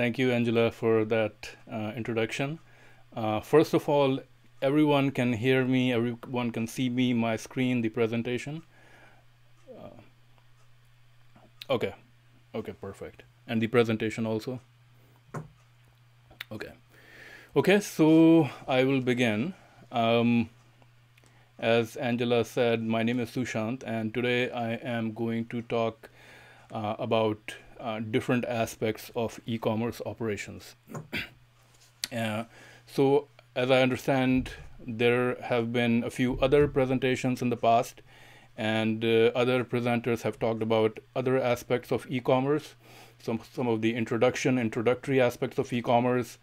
Thank you, Angela, for that uh, introduction. Uh, first of all, everyone can hear me, everyone can see me, my screen, the presentation. Uh, okay, okay, perfect. And the presentation also? Okay. Okay, so I will begin. Um, as Angela said, my name is Sushant, and today I am going to talk uh, about uh, different aspects of e-commerce operations. uh, so as I understand, there have been a few other presentations in the past, and uh, other presenters have talked about other aspects of e-commerce, some some of the introduction, introductory aspects of e-commerce,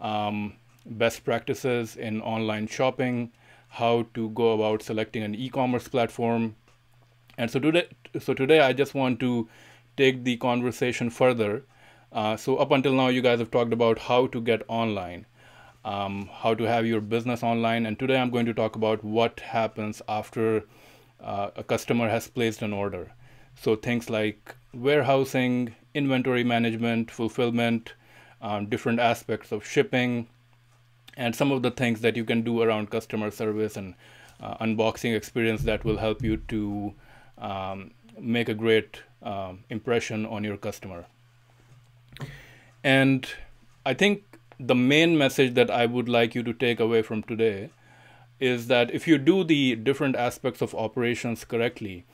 um, best practices in online shopping, how to go about selecting an e-commerce platform, and so today, so today I just want to take the conversation further. Uh, so up until now, you guys have talked about how to get online, um, how to have your business online, and today I'm going to talk about what happens after uh, a customer has placed an order. So things like warehousing, inventory management, fulfillment, um, different aspects of shipping, and some of the things that you can do around customer service and uh, unboxing experience that will help you to um, make a great um, impression on your customer. And I think the main message that I would like you to take away from today is that if you do the different aspects of operations correctly,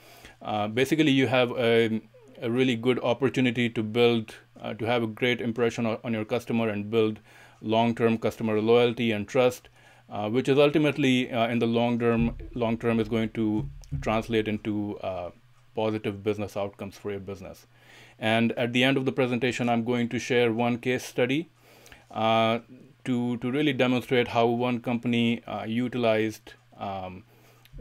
uh, basically you have a, a, really good opportunity to build, uh, to have a great impression on, your customer and build long-term customer loyalty and trust, uh, which is ultimately uh, in the long term, long term is going to translate into uh, positive business outcomes for your business. And at the end of the presentation, I'm going to share one case study uh, to, to really demonstrate how one company uh, utilized um,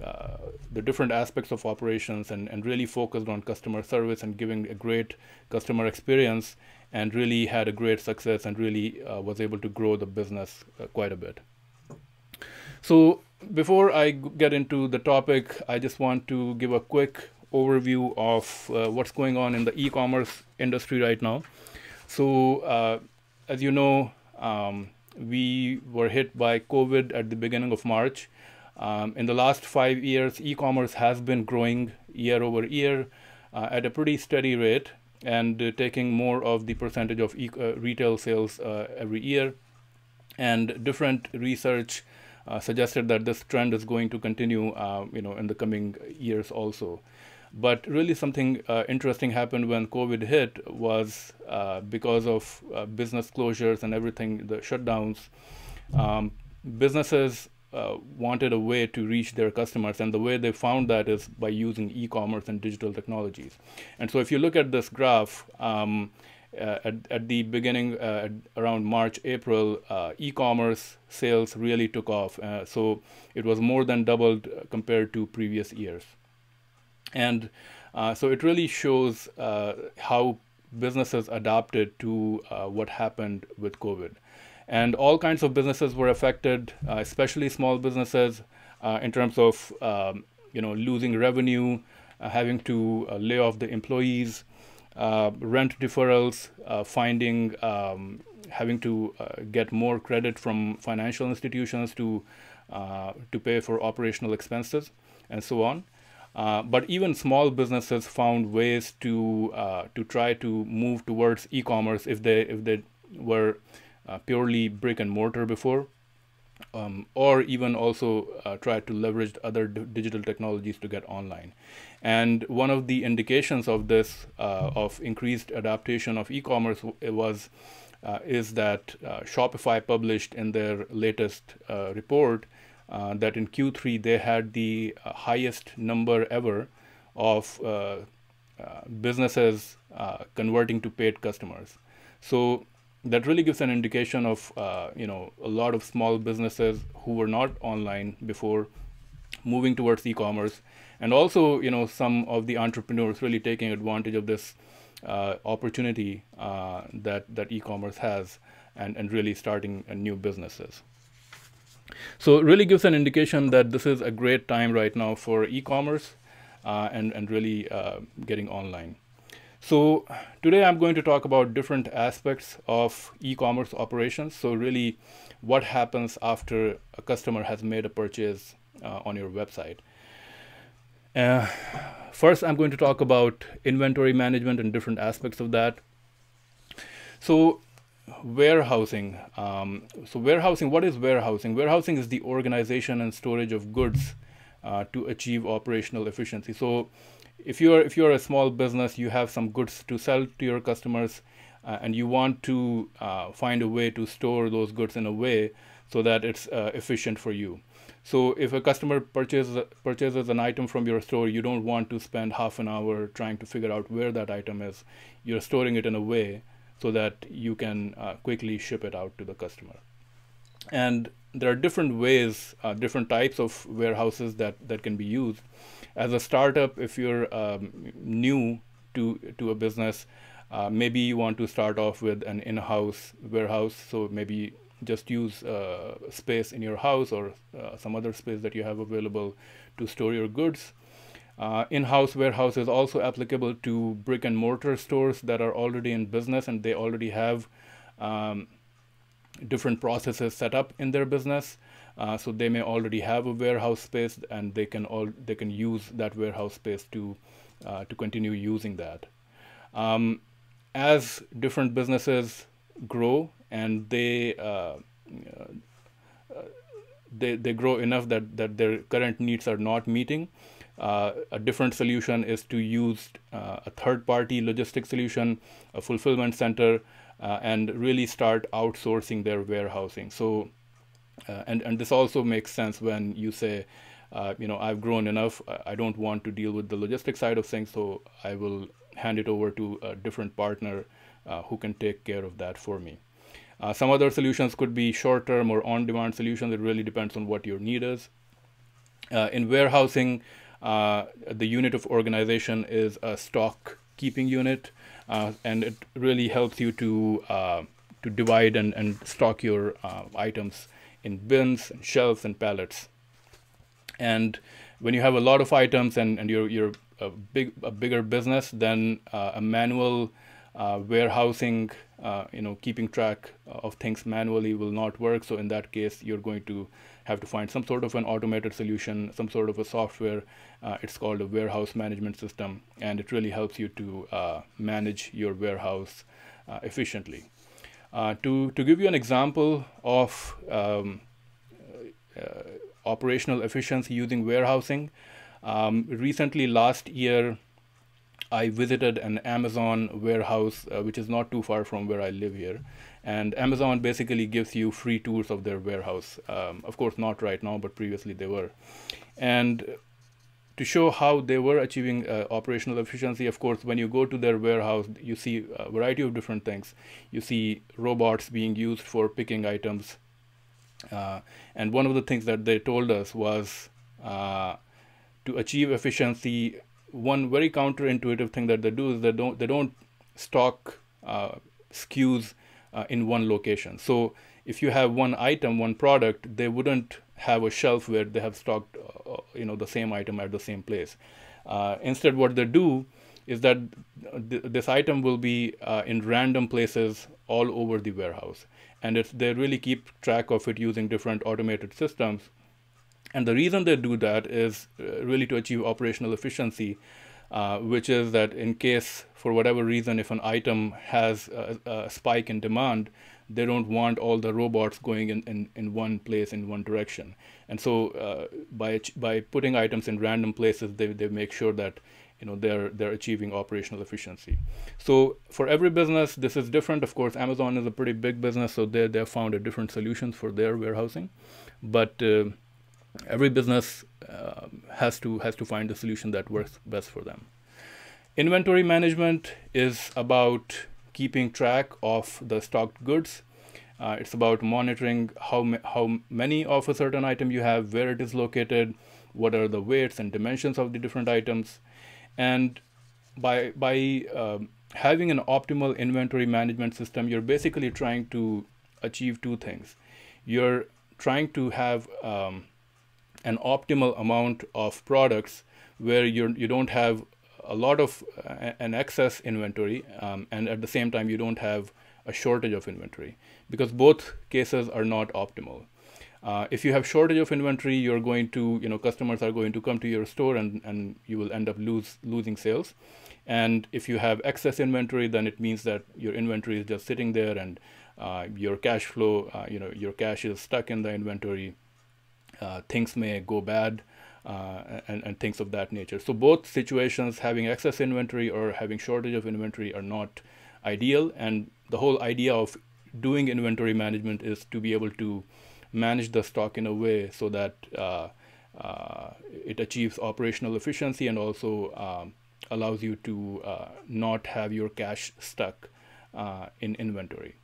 uh, the different aspects of operations and, and really focused on customer service and giving a great customer experience and really had a great success and really uh, was able to grow the business uh, quite a bit. So before I get into the topic, I just want to give a quick overview of uh, what's going on in the e-commerce industry right now. So, uh, as you know, um, we were hit by COVID at the beginning of March. Um, in the last five years, e-commerce has been growing year over year uh, at a pretty steady rate and uh, taking more of the percentage of e uh, retail sales uh, every year. And different research suggested that this trend is going to continue, you know, in the coming years also. But really, something uh, interesting happened when COVID hit was uh, because of uh, business closures and everything, the shutdowns. Um, businesses uh, wanted a way to reach their customers, and the way they found that is by using e-commerce and digital technologies. And so, if you look at this graph. Um, uh, at, at the beginning, uh, around March, April, e-commerce sales really took off. so it was more than doubled compared to previous years. And uh, so it really shows uh, how businesses adapted to uh, what happened with COVID. And all kinds of businesses were affected, uh, especially small businesses, uh, in terms of um, you know losing revenue, uh, having to lay off the employees, rent deferrals, finding um, having to get more credit from financial institutions to to pay for operational expenses, and so on. Uh, but even small businesses found ways to uh, to try to move towards e-commerce if they if they were uh, purely brick and mortar before, um, or even also uh, try to leverage other digital technologies to get online. And one of the indications of this uh, of increased adaptation of e-commerce was is that Shopify published in their latest report uh, that in Q3 they had the uh, highest number ever of uh, uh businesses uh, converting to paid customers. So that really gives an indication of you know a lot of small businesses who were not online before moving towards e-commerce, and also you know some of the entrepreneurs really taking advantage of this opportunity that that e-commerce has and and really starting new businesses. So it really gives an indication that this is a great time right now for e-commerce uh, and, and really uh, getting online. So today I'm going to talk about different aspects of e-commerce operations. So really what happens after a customer has made a purchase uh, on your website. Uh, first, I'm going to talk about inventory management and different aspects of that. So warehousing. Um, so warehousing, what is warehousing? Warehousing is the organization and storage of goods uh, to achieve operational efficiency. So if you're if you're a small business, you have some goods to sell to your customers, uh, and you want to uh, find a way to store those goods in a way so that it's uh, efficient for you. So if a customer purchases purchases an item from your store, you don't want to spend half an hour trying to figure out where that item is. You're storing it in a way so that you can uh, quickly ship it out to the customer. And there are different ways, uh, different types of warehouses that, that can be used. As a startup, if you're um, new to, to a business, uh, maybe you want to start off with an in-house warehouse. So maybe just use uh, space in your house or uh, some other space that you have available to store your goods. Uh, in-house warehouse is also applicable to brick and mortar stores that are already in business and they already have um, different processes set up in their business. Uh, so they may already have a warehouse space and they can all they can use that warehouse space to uh, to continue using that. Um, as different businesses grow and they uh, uh, they, they grow enough that, that their current needs are not meeting, uh, a different solution is to use uh, a third-party logistic solution, a fulfillment center, uh, and really start outsourcing their warehousing. So, uh, and and this also makes sense when you say, uh, you know, I've grown enough. I don't want to deal with the logistic side of things, so I will hand it over to a different partner uh, who can take care of that for me. some other solutions could be short-term or on-demand solutions. It really depends on what your need is. in warehousing, uh, the unit of organization is a stock keeping unit, uh, and it really helps you to uh, to divide and, and stock your items in bins, and shelves, and pallets. And when you have a lot of items and, and you're, you're a big a bigger business, then uh, a manual uh, warehousing, uh, you know, keeping track of things manually will not work. So in that case, you're going to have to find some sort of an automated solution, some sort of a software. Uh, it's called a warehouse management system, and it really helps you to uh, manage your warehouse uh, efficiently. Uh, to, to give you an example of um, uh, operational efficiency using warehousing, um, recently last year, I visited an Amazon warehouse, uh, which is not too far from where I live here. And Amazon basically gives you free tours of their warehouse. Um, of course, not right now, but previously they were. And to show how they were achieving uh, operational efficiency, of course, when you go to their warehouse, you see a variety of different things. You see robots being used for picking items. Uh, and one of the things that they told us was uh, to achieve efficiency, one very counterintuitive thing that they do is they don't they don't stock uh, SKUs uh, in one location. So if you have one item, one product, they wouldn't have a shelf where they have stocked, uh, uh you know, the same item at the same place. Uh, instead, what they do is that th this item will be uh, in random places all over the warehouse, and they really keep track of it using different automated systems. And the reason they do that is uh, really to achieve operational efficiency uh, which is that in case, for whatever reason, if an item has a, a spike in demand, they don't want all the robots going in, in, in one place in one direction. And so uh, by, by putting items in random places, they, they make sure that you know they're they're achieving operational efficiency. So for every business this is different. Of course amazon is a pretty big business so they they've found a different solutions for their warehousing. But uh, every business uh, has to has to find the solution that works best for them. Inventory management is about keeping track of the stocked goods. Uh, it's about monitoring how ma how many of a certain item you have, where it is located, what are the weights and dimensions of the different items, and by by uh, having an optimal inventory management system, you're basically trying to achieve two things. You're trying to have um, an optimal amount of products where you you don't have a lot of uh, an excess inventory, um, and at the same time you don't have a shortage of inventory, because both cases are not optimal. Uh, if you have shortage of inventory, you're going to, you know, customers are going to come to your store and, and you will end up lose losing sales. And if you have excess inventory, then it means that your inventory is just sitting there and uh, your cash flow, uh, you know, your cash is stuck in the inventory. Uh, things may go bad uh, and, and things of that nature. So both situations, having excess inventory or having shortage of inventory are not ideal. And the whole idea of doing inventory management is to be able to manage the stock in a way so that uh, uh, it achieves operational efficiency and also um, allows you to uh, not have your cash stuck uh, in inventory.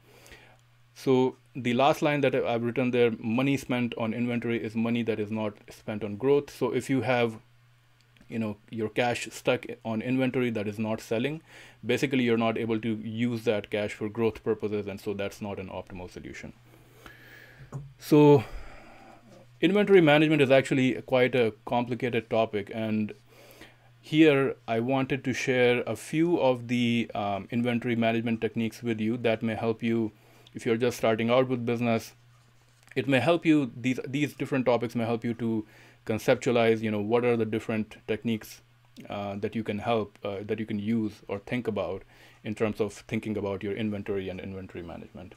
So the last line that I've written there, money spent on inventory is money that is not spent on growth. So if you have you know your cash stuck on inventory that is not selling basically you're not able to use that cash for growth purposes and so that's not an optimal solution so inventory management is actually quite a complicated topic and here I wanted to share a few of the um, inventory management techniques with you that may help you if you're just starting out with business. It may help you, these, these different topics may help you to conceptualize, you know, what are the different techniques uh, that you can help, uh, that you can use or think about in terms of thinking about your inventory and inventory management.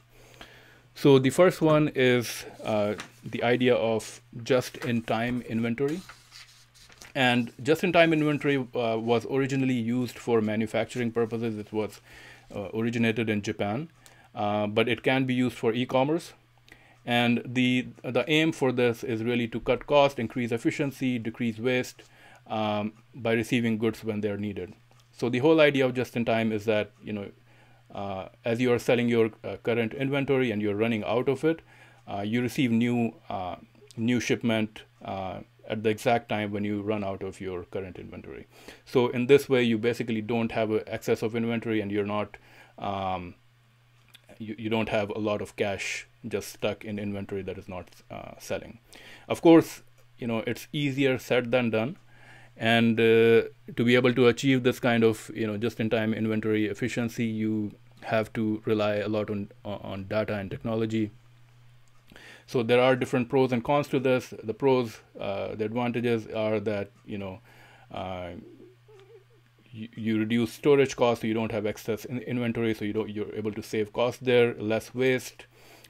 So the first one is uh, the idea of just-in-time inventory. And just-in-time inventory uh, was originally used for manufacturing purposes. It was uh, originated in Japan, uh, but it can be used for e-commerce. And the, the aim for this is really to cut cost, increase efficiency, decrease waste um, by receiving goods when they're needed. So the whole idea of just-in-time is that, you know, uh, as you are selling your uh, current inventory and you're running out of it, uh, you receive new new shipment at the exact time when you run out of your current inventory. So in this way, you basically don't have excess of inventory and you're not, um, you, you don't have a lot of cash just stuck in inventory that is not uh, selling. Of course, you know, it's easier said than done. And uh, to be able to achieve this kind of you know just-in-time inventory efficiency you have to rely a lot on on data and technology. So there are different pros and cons to this. The pros uh, the advantages are that you know uh, you, reduce storage costs so you don't have excess in inventory so you don't you're able to save costs there less waste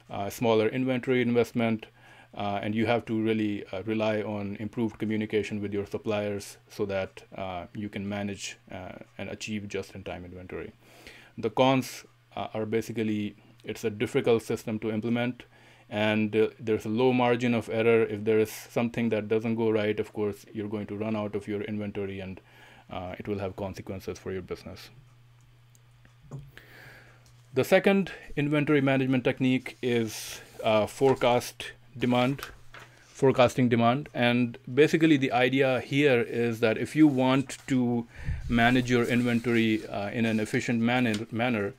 uh, smaller inventory investment uh, and you have to really uh, rely on improved communication with your suppliers so that uh, you can manage uh, and achieve just-in-time inventory. The cons uh, are basically it's a difficult system to implement and uh, there's a low margin of error. If there is something that doesn't go right, of course, you're going to run out of your inventory and it will have consequences for your business. The second inventory management technique is forecast demand forecasting demand and basically the idea here is that if you want to manage your inventory uh, in an efficient manner, manner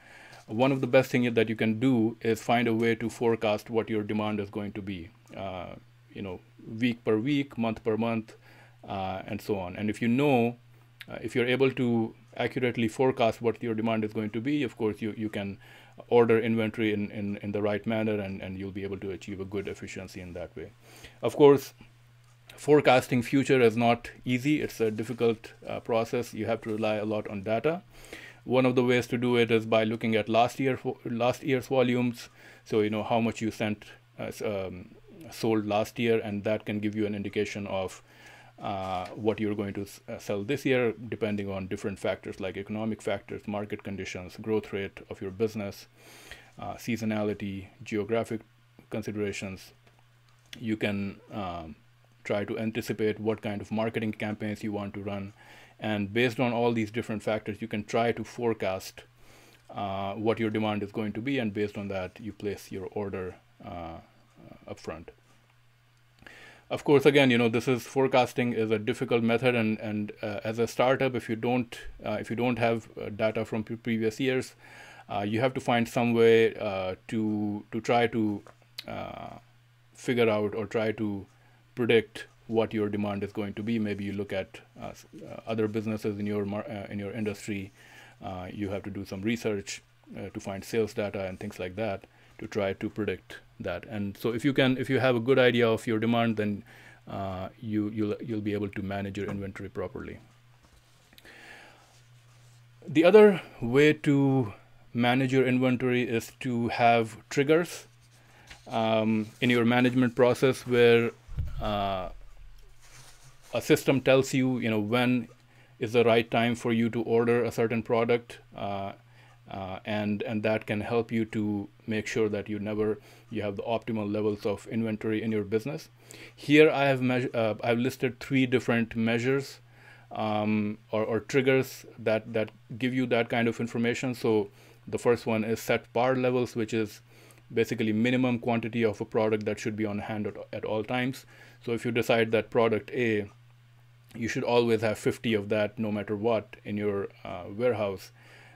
one of the best things that you can do is find a way to forecast what your demand is going to be uh, you know week per week month per month uh, and so on and if you know uh, if you're able to accurately forecast what your demand is going to be of course you, you can order inventory in, in, in the right manner and, and you'll be able to achieve a good efficiency in that way. Of course, forecasting future is not easy. It's a difficult uh, process. You have to rely a lot on data. One of the ways to do it is by looking at last year last year's volumes. So you know how much you sent uh, um, sold last year, and that can give you an indication of uh, what you're going to uh, sell this year, depending on different factors like economic factors, market conditions, growth rate of your business, uh, seasonality, geographic considerations. You can um, try to anticipate what kind of marketing campaigns you want to run. And based on all these different factors, you can try to forecast uh, what your demand is going to be. And based on that, you place your order uh, upfront of course again you know this is forecasting is a difficult method and and uh, as a startup if you don't uh, if you don't have uh, data from pre previous years uh, you have to find some way uh, to to try to uh, figure out or try to predict what your demand is going to be. Maybe you look at other businesses in your in your industry. You have to do some research to find sales data and things like that to try to predict that. And so if you can, if you have a good idea of your demand, then you you'll you'll be able to manage your inventory properly. The other way to manage your inventory is to have triggers um, in your management process where uh, a system tells you, you know, when is the right time for you to order a certain product, uh, uh, and and that can help you to make sure that you never you have the optimal levels of inventory in your business. Here I have measure, uh, I've listed three different measures um, or, or triggers that that give you that kind of information. So the first one is set par levels, which is basically minimum quantity of a product that should be on hand at, at all times. So if you decide that product A, you should always have 50 of that no matter what in your uh, warehouse.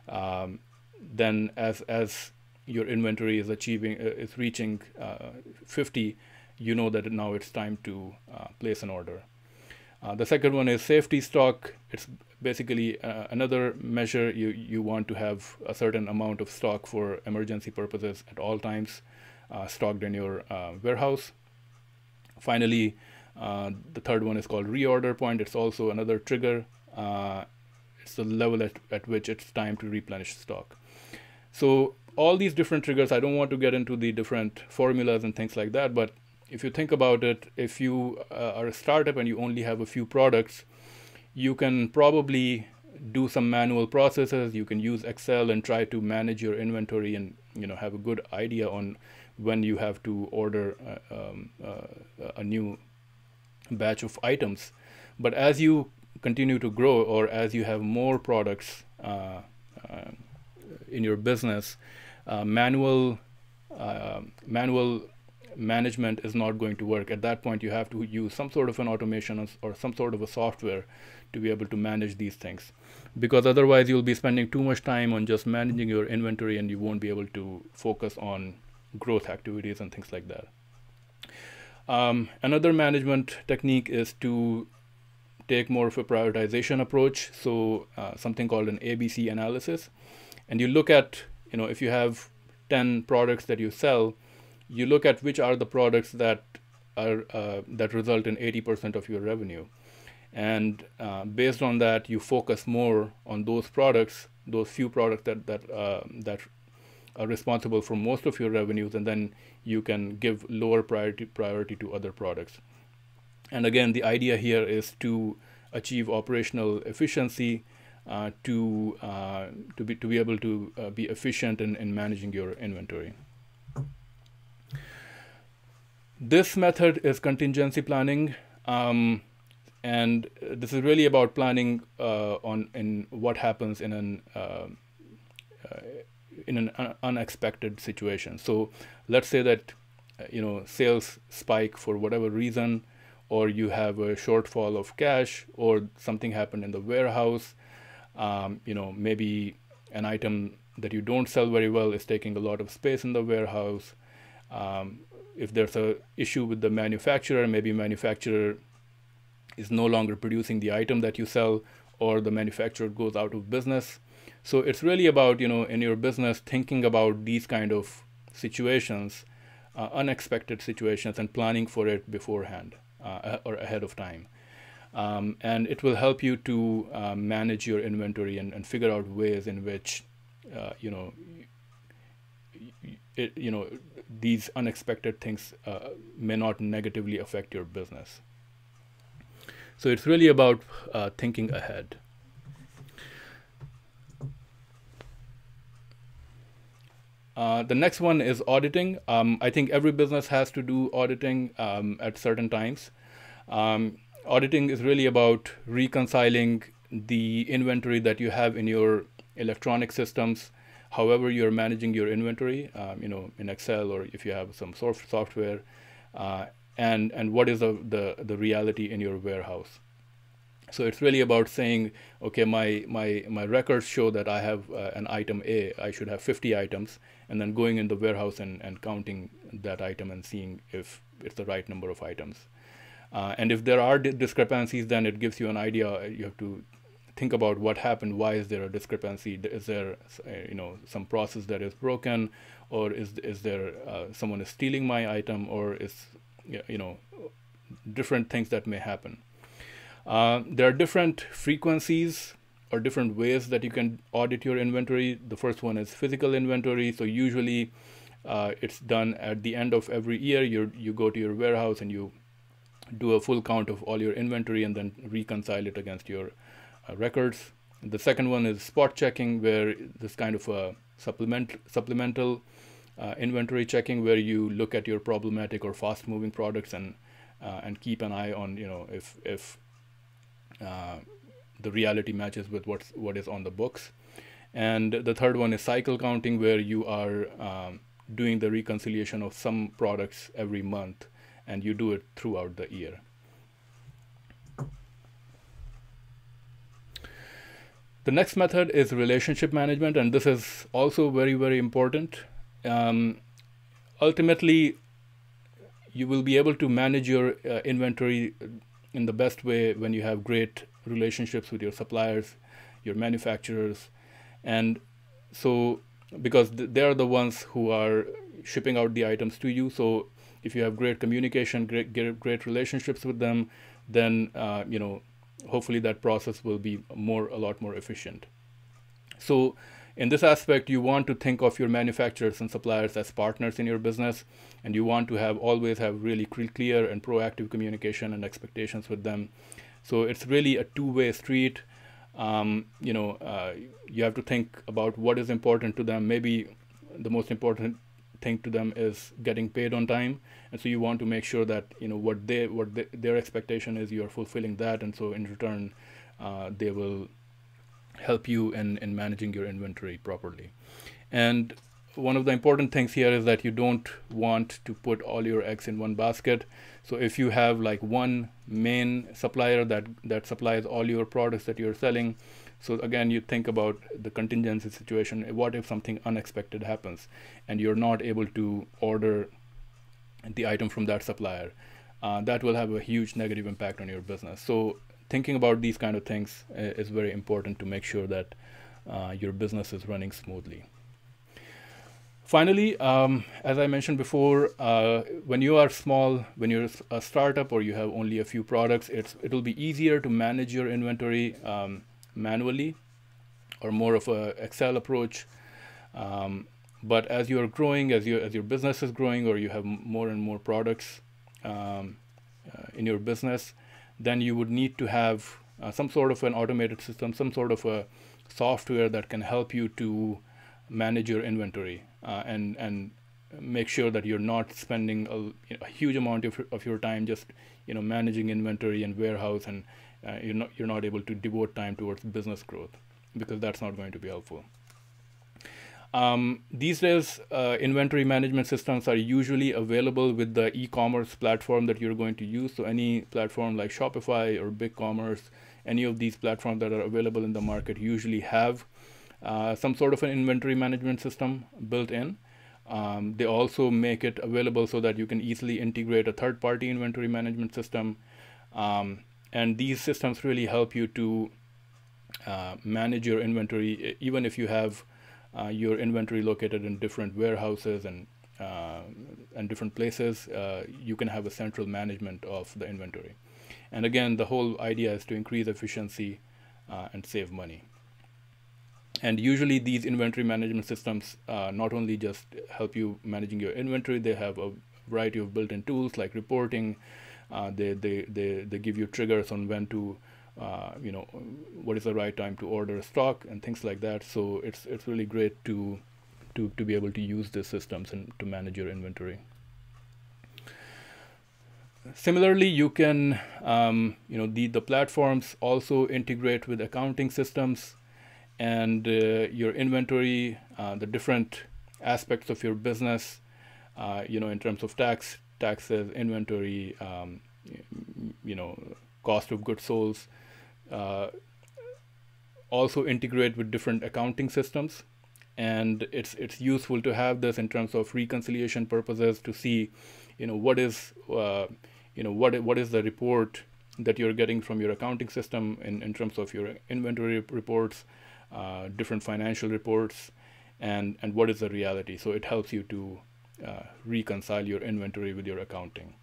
Um, then as as your inventory is achieving uh, is reaching uh, 50, you know that now it's time to uh, place an order. Uh, the second one is safety stock. It's basically another measure you, you want to have a certain amount of stock for emergency purposes at all times stocked in your warehouse. Finally, uh, the third one is called reorder point. It's also another trigger. Uh, it's the level at, at which it's time to replenish stock. So all these different triggers, I don't want to get into the different formulas and things like that, but if you think about it, if you uh, are a startup and you only have a few products, you can probably do some manual processes. You can use Excel and try to manage your inventory and you know have a good idea on when you have to order uh, um, uh, a new batch of items. But as you continue to grow or as you have more products uh, uh in your business, uh, manual uh, manual management is not going to work. At that point, you have to use some sort of an automation or some sort of a software to be able to manage these things. Because otherwise, you'll be spending too much time on just managing your inventory and you won't be able to focus on growth activities and things like that. Um, another management technique is to take more of a prioritization approach. So uh, something called an ABC analysis. And you look at, you know, if you have 10 products that you sell, you look at which are the products that are uh, that result in 80% of your revenue. And uh, based on that you focus more on those products those few products that that uh, that are responsible for most of your revenues and then you can give lower priority priority to other products. And again the idea here is to achieve operational efficiency to uh, to be to be able to uh, be efficient in, in managing your inventory this method is contingency planning, um, and this is really about planning uh, on in what happens in an uh, uh, in an un unexpected situation. So let's say that uh, you know sales spike for whatever reason, or you have a shortfall of cash, or something happened in the warehouse. Um, you know maybe an item that you don't sell very well is taking a lot of space in the warehouse. Um, if there's a issue with the manufacturer, maybe manufacturer is no longer producing the item that you sell, or the manufacturer goes out of business. So it's really about you know in your business thinking about these kind of situations, uh, unexpected situations, and planning for it beforehand uh, or ahead of time. Um, and it will help you to uh, manage your inventory and, and figure out ways in which uh, you know it, you know these unexpected things uh, may not negatively affect your business. So it's really about uh, thinking ahead. Uh, the next one is auditing. Um, I think every business has to do auditing um, at certain times. Um, auditing is really about reconciling the inventory that you have in your electronic systems however you're managing your inventory, um, you know, in Excel or if you have some soft software, uh, and and what is the, the the reality in your warehouse. So it's really about saying, okay, my my my records show that I have uh, an item A. I should have 50 items, and then going in the warehouse and and counting that item and seeing if it's the right number of items. Uh, and if there are di- discrepancies, then it gives you an idea. You have to think about what happened. Why is there a discrepancy? Is there, uh, you know, some process that is broken, or is is there uh, someone is stealing my item, or is you know different things that may happen. Uh, there are different frequencies or different ways that you can audit your inventory. The first one is physical inventory. So usually uh, it's done at the end of every year. You you go to your warehouse and you do a full count of all your inventory and then reconcile it against your uh, records. The second one is spot checking, where this kind of a supplement supplemental uh, inventory checking, where you look at your problematic or fast-moving products and uh, and keep an eye on you know if if uh, the reality matches with what's what is on the books. And the third one is cycle counting, where you are um, doing the reconciliation of some products every month, and you do it throughout the year. The next method is relationship management, and this is also very, very important. Um, ultimately, you will be able to manage your uh, inventory in the best way when you have great relationships with your suppliers, your manufacturers, and so because they're the ones who are shipping out the items to you. So if you have great communication, great great relationships with them, then uh, you know hopefully that process will be more a lot more efficient. So in this aspect, you want to think of your manufacturers and suppliers as partners in your business, and you want to have always have really clear and proactive communication and expectations with them. So it's really a two-way street. Um, you know, uh, you have to think about what is important to them. Maybe the most important thing to them is getting paid on time, and so you want to make sure that you know what they what they, their expectation is. You are fulfilling that, and so in return, uh, they will help you in, in managing your inventory properly. And one of the important things here is that you don't want to put all your eggs in one basket. So if you have like one main supplier that, that supplies all your products that you're selling, so again, you think about the contingency situation. What if something unexpected happens and you're not able to order the item from that supplier? Uh, that will have a huge negative impact on your business. So thinking about these kind of things uh, is very important to make sure that uh, your business is running smoothly. Finally, um, as I mentioned before, uh, when you are small, when you're a startup or you have only a few products, it's it'll be easier to manage your inventory um, manually or more of a Excel approach. Um, but as you are growing, as your as your business is growing, or you have more and more products um, uh, in your business, then you would need to have uh, some sort of an automated system, some sort of a software that can help you to manage your inventory uh, and and make sure that you're not spending a, a, huge amount of, of your time just you know managing inventory and warehouse and uh, you're not you're not able to devote time towards business growth because that's not going to be helpful. Um, these days, uh, inventory management systems are usually available with the e-commerce platform that you're going to use. So any platform like Shopify or BigCommerce, any of these platforms that are available in the market usually have uh, some sort of an inventory management system built in. Um, they also make it available so that you can easily integrate a third-party inventory management system. Um, and these systems really help you to uh, manage your inventory, even if you have uh, your inventory located in different warehouses and uh, and different places, uh, you can have a central management of the inventory. And again, the whole idea is to increase efficiency uh, and save money. And usually, these inventory management systems uh, not only just help you managing your inventory, they have a variety of built-in tools like reporting. They, they, they, they give you triggers on when to uh, you know what is the right time to order stock and things like that. So it's it's really great to to to be able to use these systems and to manage your inventory. Similarly you can um, you know the the platforms also integrate with accounting systems and uh, your inventory uh, the different aspects of your business uh, you know in terms of tax taxes inventory um, you know cost of goods sold uh, also integrate with different accounting systems and it's it's useful to have this in terms of reconciliation purposes to see you know what is uh, you know what what is the report that you're getting from your accounting system in, in terms of your inventory reports, uh, different financial reports, and and what is the reality. So it helps you to uh, reconcile your inventory with your accounting.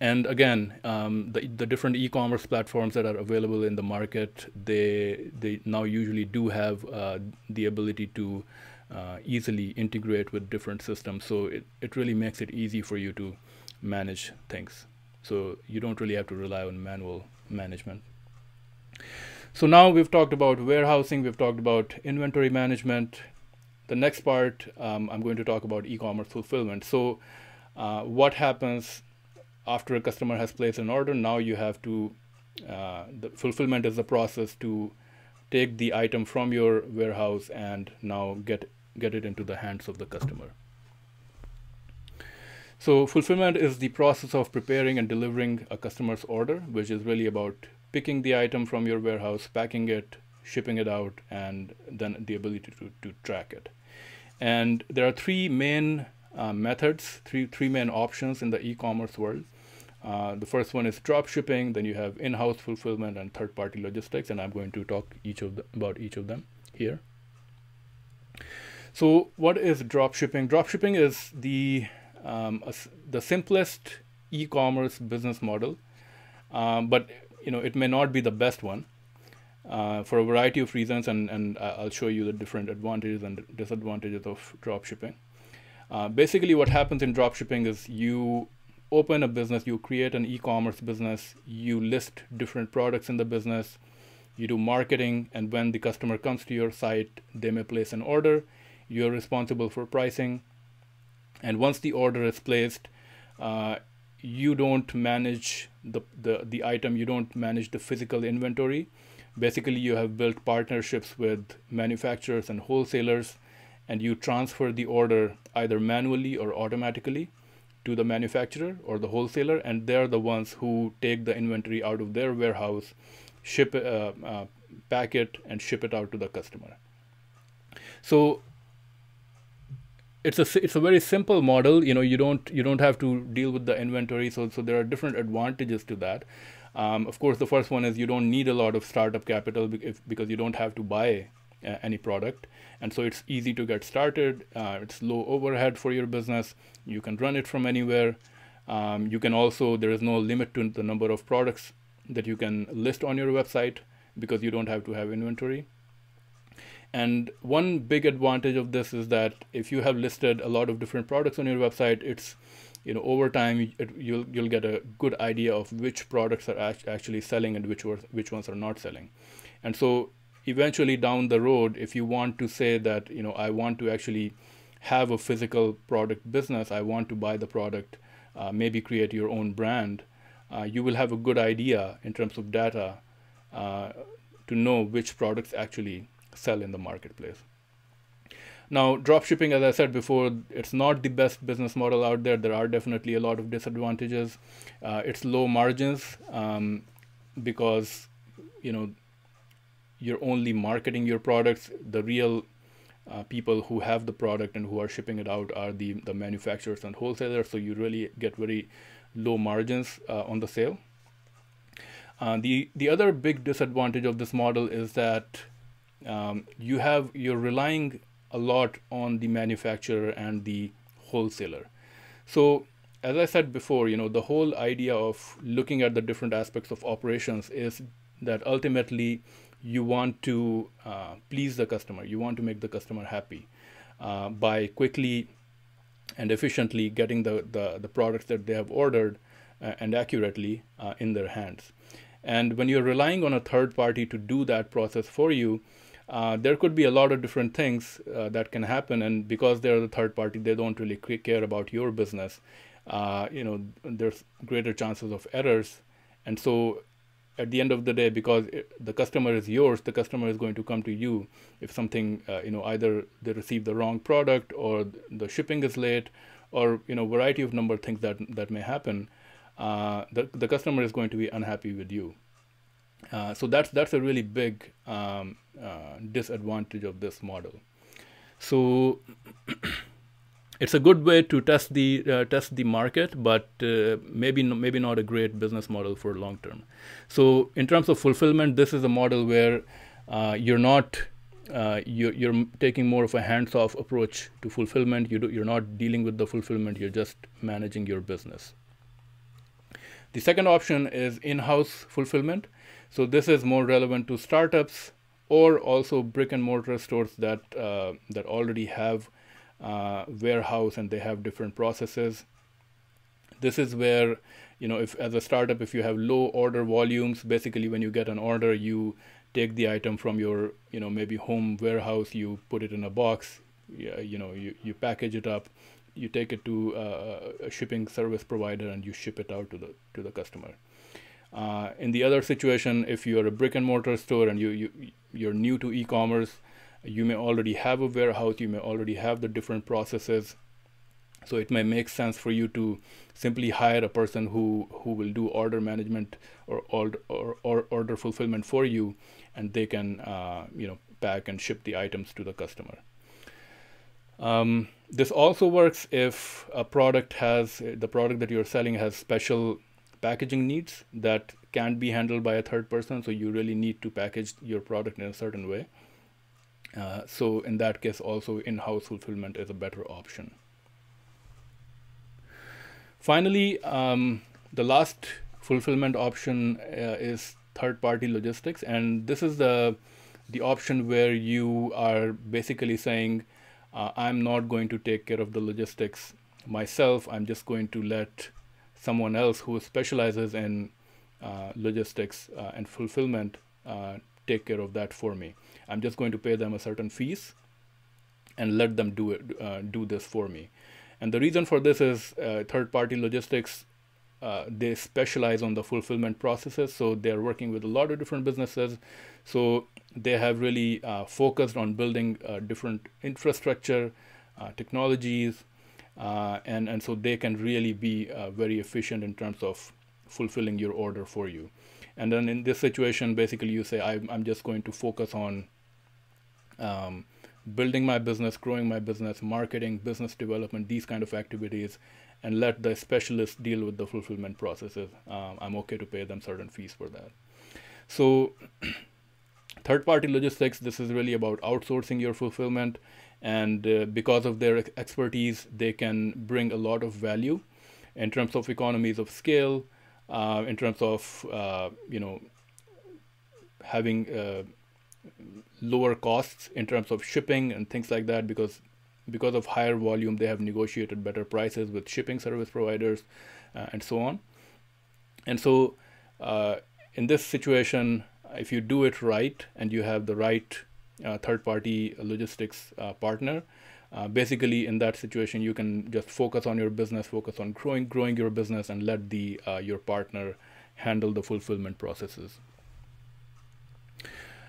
And again, um, the, the different e-commerce platforms that are available in the market, they they now usually do have uh, the ability to uh, easily integrate with different systems. So it, it really makes it easy for you to manage things. So you don't really have to rely on manual management. So now we've talked about warehousing, we've talked about inventory management. The next part, um, I'm going to talk about e-commerce fulfillment. So uh, what happens after a customer has placed an order? Now you have to, uh, the fulfillment is the process to take the item from your warehouse and now get, get it into the hands of the customer. So fulfillment is the process of preparing and delivering a customer's order, which is really about picking the item from your warehouse, packing it, shipping it out, and then the ability to, to track it. And there are three main uh, methods, three, three main options in the e-commerce world. Uh, the first one is drop shipping, then you have in-house fulfillment and third-party logistics, and I'm going to talk each of the, about each of them here. So what is drop shipping? Drop shipping is the um, the simplest e-commerce business model, um, but you know it may not be the best one uh, for a variety of reasons, and and I'll show you the different advantages and disadvantages of dropshipping. Uh, basically, what happens in dropshipping is you open a business, you create an e-commerce business, you list different products in the business, you do marketing, and when the customer comes to your site, they may place an order. You're responsible for pricing and once the order is placed uh, you don't manage the, the the item you don't manage the physical inventory basically you have built partnerships with manufacturers and wholesalers and you transfer the order either manually or automatically to the manufacturer or the wholesaler and they're the ones who take the inventory out of their warehouse ship uh, uh, pack it and ship it out to the customer. So it's a it's a very simple model. You know you don't you don't have to deal with the inventory. So so there are different advantages to that um, of course the first one is you don't need a lot of startup capital because you don't have to buy uh, any product. And so it's easy to get started. Uh, it's low overhead for your business. You can run it from anywhere. Um, you can also there is no limit to the number of products that you can list on your website because you don't have to have inventory. And one big advantage of this is that if you have listed a lot of different products on your website, it's you know over time you'll you'll get a good idea of which products are act actually selling and which ones which ones are not selling. And so eventually down the road, if you want to say that you know I want to actually have a physical product business, I want to buy the product, uh, maybe create your own brand, uh, you will have a good idea in terms of data uh, to know which products actually sell in the marketplace. Now, dropshipping, as I said before, it's not the best business model out there. There are definitely a lot of disadvantages. Uh, it's low margins um, because, you know, you're only marketing your products. The real uh, people who have the product and who are shipping it out are the, the manufacturers and wholesalers. So you really get very low margins uh, on the sale. Uh, the, the other big disadvantage of this model is that um, you have you're relying a lot on the manufacturer and the wholesaler. So as I said before, you know the whole idea of looking at the different aspects of operations is that ultimately you want to uh, please the customer. You want to make the customer happy uh, by quickly and efficiently getting the, the, the products that they have ordered uh, and accurately uh, in their hands. And when you're relying on a third party to do that process for you, uh, there could be a lot of different things uh, that can happen and because they're the third party they don't really care about your business. Uh, you know there's greater chances of errors. And so at the end of the day because it, the customer is yours the customer is going to come to you if something uh, you know either they receive the wrong product or the shipping is late or you know variety of number of things that that may happen uh, the, the customer is going to be unhappy with you uh, so that's that's a really big um, uh, disadvantage of this model. So it's a good way to test the uh, test the market, but uh, maybe maybe not a great business model for long term. So in terms of fulfillment, this is a model where uh, you're not you're, you're, taking more of a hands-off approach to fulfillment. You do, you're not dealing with the fulfillment. You're just managing your business. The second option is in-house fulfillment. So this is more relevant to startups or also brick and mortar stores that uh, that already have uh, warehouse and they have different processes. This is where you know if as a startup if you have low order volumes, basically when you get an order you take the item from your you know maybe home warehouse, you put it in a box, you know you, you package it up, you take it to uh, a shipping service provider and you ship it out to the to the customer. Uh, in the other situation, if you're a brick and mortar store and you, you you're new to e-commerce, you may already have a warehouse, you may already have the different processes. So it may make sense for you to simply hire a person who, who will do order management or, or, or, or order fulfillment for you, and they can uh, you know pack and ship the items to the customer. Um, this also works if a product has the product that you're selling has special packaging needs that can't be handled by a third person. So you really need to package your product in a certain way. Uh, so in that case, also in-house fulfillment is a better option. Finally, um, the last fulfillment option uh, is third-party logistics, and this is the the option where you are basically saying, uh, I'm not going to take care of the logistics myself. I'm just going to let someone else who specializes in uh, logistics uh, and fulfillment uh, take care of that for me. I'm just going to pay them a certain fees and let them do it, uh, do this for me. And the reason for this is uh, third-party logistics. They specialize on the fulfillment processes, so they're working with a lot of different businesses. So they have really focused on building different infrastructure, technologies, and and so they can really be uh, very efficient in terms of fulfilling your order for you. And then in this situation basically you say i'm, I'm just going to focus on um, building my business growing my business marketing business development these kind of activities and let the specialists deal with the fulfillment processes. Um, i'm okay to pay them certain fees for that. So third party logistics this is really about outsourcing your fulfillment and uh, because of their expertise they can bring a lot of value in terms of economies of scale uh, in terms of uh, you know having uh, lower costs in terms of shipping and things like that because because of higher volume they have negotiated better prices with shipping service providers uh, and so on. And so uh, in this situation if you do it right and you have the right uh, third party logistics uh, partner. Uh, basically, in that situation, you can just focus on your business, focus on growing, growing your business, and let the your partner handle the fulfillment processes.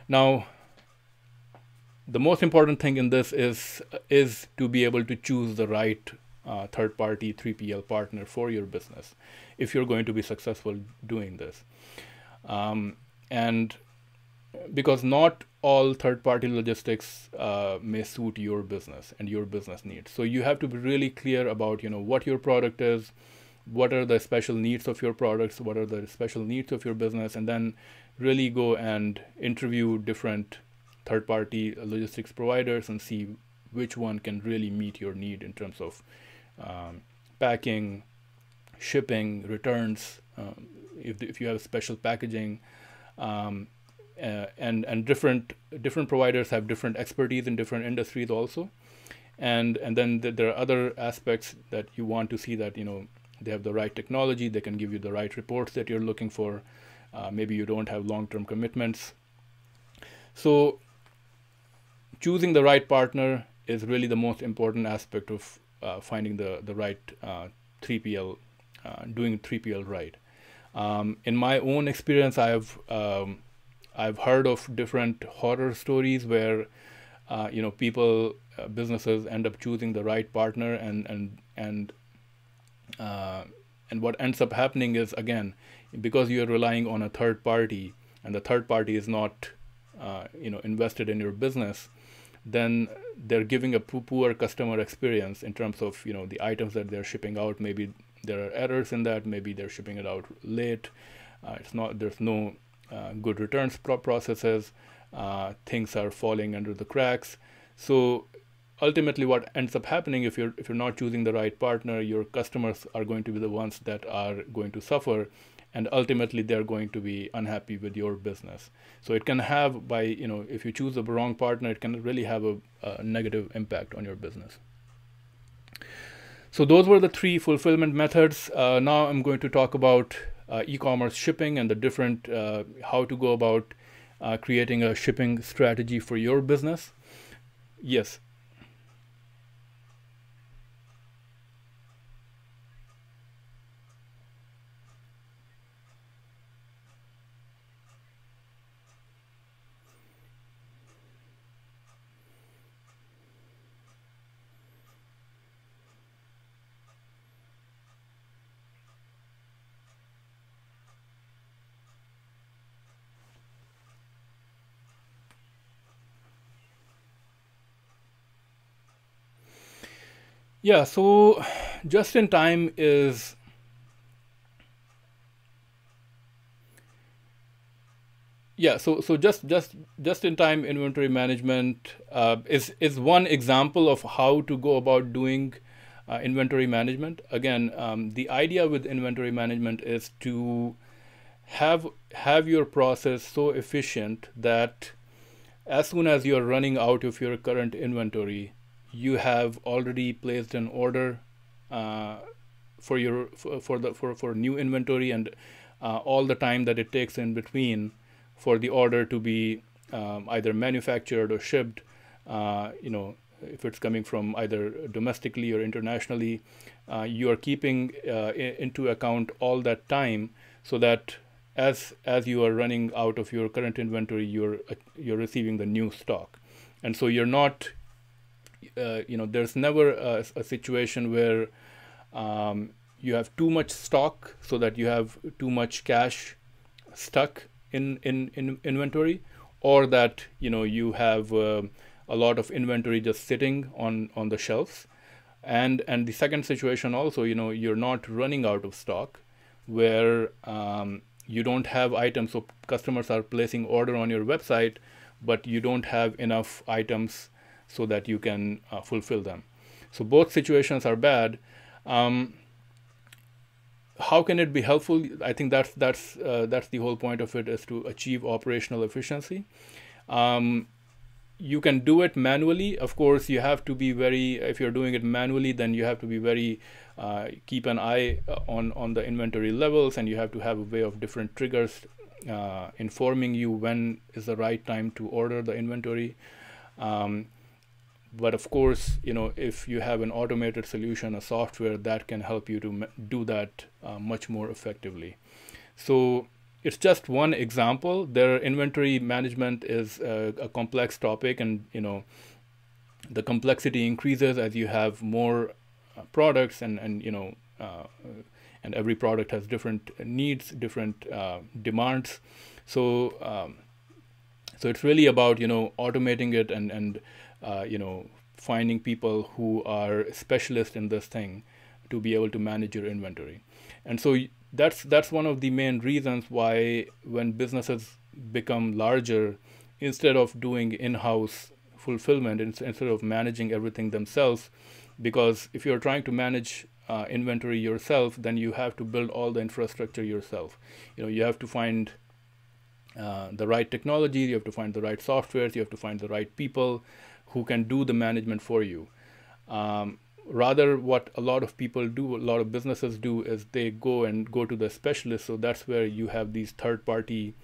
Now, the most important thing in this is is to be able to choose the right uh, third party 3PL partner for your business if you're going to be successful doing this. Um, and because not all third-party logistics uh, may suit your business and your business needs. So you have to be really clear about you know what your product is, what are the special needs of your products, what are the special needs of your business, and then really go and interview different third-party logistics providers and see which one can really meet your need in terms of um, packing, shipping, returns. Um, if if you have special packaging. Um, uh, and and different different providers have different expertise in different industries also. And and then th there are other aspects that you want to see that you know they have the right technology they can give you the right reports that you're looking for. Uh, maybe you don't have long-term commitments. So choosing the right partner is really the most important aspect of uh, finding the the right 3pl uh, uh, doing 3pl right. Um, in my own experience i have um, I've heard of different horror stories where uh, you know people uh, businesses end up choosing the right partner and and and uh, and what ends up happening is again because you're relying on a third party and the third party is not uh, you know invested in your business then they're giving a poor customer experience in terms of you know the items that they're shipping out. Maybe there are errors in that. Maybe they're shipping it out late. Uh, it's not. There's no good returns pro- processes. Uh, things are falling under the cracks. So ultimately, what ends up happening if you're if you're not choosing the right partner, your customers are going to be the ones that are going to suffer and ultimately they're going to be unhappy with your business so it can have by you know if you choose the wrong partner it can really have a, a negative impact on your business so those were the three fulfillment methods uh, now i'm going to talk about uh, e-commerce shipping and the different uh, how to go about uh, creating a shipping strategy for your business? Yes Yeah, so just in time is yeah, so so just just just in time inventory management uh, is is one example of how to go about doing uh, inventory management. Again, um, the idea with inventory management is to have have your process so efficient that as soon as you are running out of your current inventory you have already placed an order uh, for your for, for, the for, for new inventory and uh, all the time that it takes in between for the order to be um, either manufactured or shipped uh, you know if it's coming from either domestically or internationally uh, you are keeping uh, into account all that time so that as as you are running out of your current inventory you're you're receiving the new stock. And so you're not uh, you know there's never a, a situation where um, you have too much stock so that you have too much cash stuck in in, in inventory or that you know you have uh, a lot of inventory just sitting on on the shelves. And and the second situation also you know you're not running out of stock where um, you don't have items. So customers are placing order on your website but you don't have enough items so that you can uh, fulfill them. So both situations are bad. Um, how can it be helpful? I think that's that's uh, that's the whole point of it is to achieve operational efficiency. Um, you can do it manually. Of course, you have to be very. If you're doing it manually, then you have to be very uh, keep an eye uh, on on the inventory levels, and you have to have a way of different triggers uh, informing you when is the right time to order the inventory. Um, but of course you know if you have an automated solution a software that can help you to do that uh, much more effectively. So it's just one example. Their inventory management is a, a, complex topic and you know the complexity increases as you have more uh, products and and you know uh, and every product has different needs different uh, demands. So um, so it's really about you know automating it and and uh, you know, finding people who are specialists in this thing to be able to manage your inventory. And so that's that's one of the main reasons why when businesses become larger, instead of doing in-house fulfillment, instead of managing everything themselves, because if you're trying to manage uh, inventory yourself, then you have to build all the infrastructure yourself. You know, you have to find uh, the right technology, you have to find the right softwares, you have to find the right people, who can do the management for you. Um, rather, what a lot of people do, a lot of businesses do, is they go and go to the specialist. So that's where you have these third-party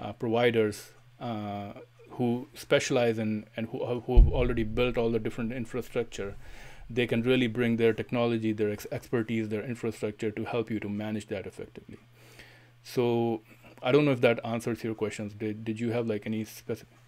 uh, providers uh, who specialize in and who who have already built all the different infrastructure. They can really bring their technology, their ex- expertise, their infrastructure to help you to manage that effectively. So I don't know if that answers your questions. Did did you have like any specific?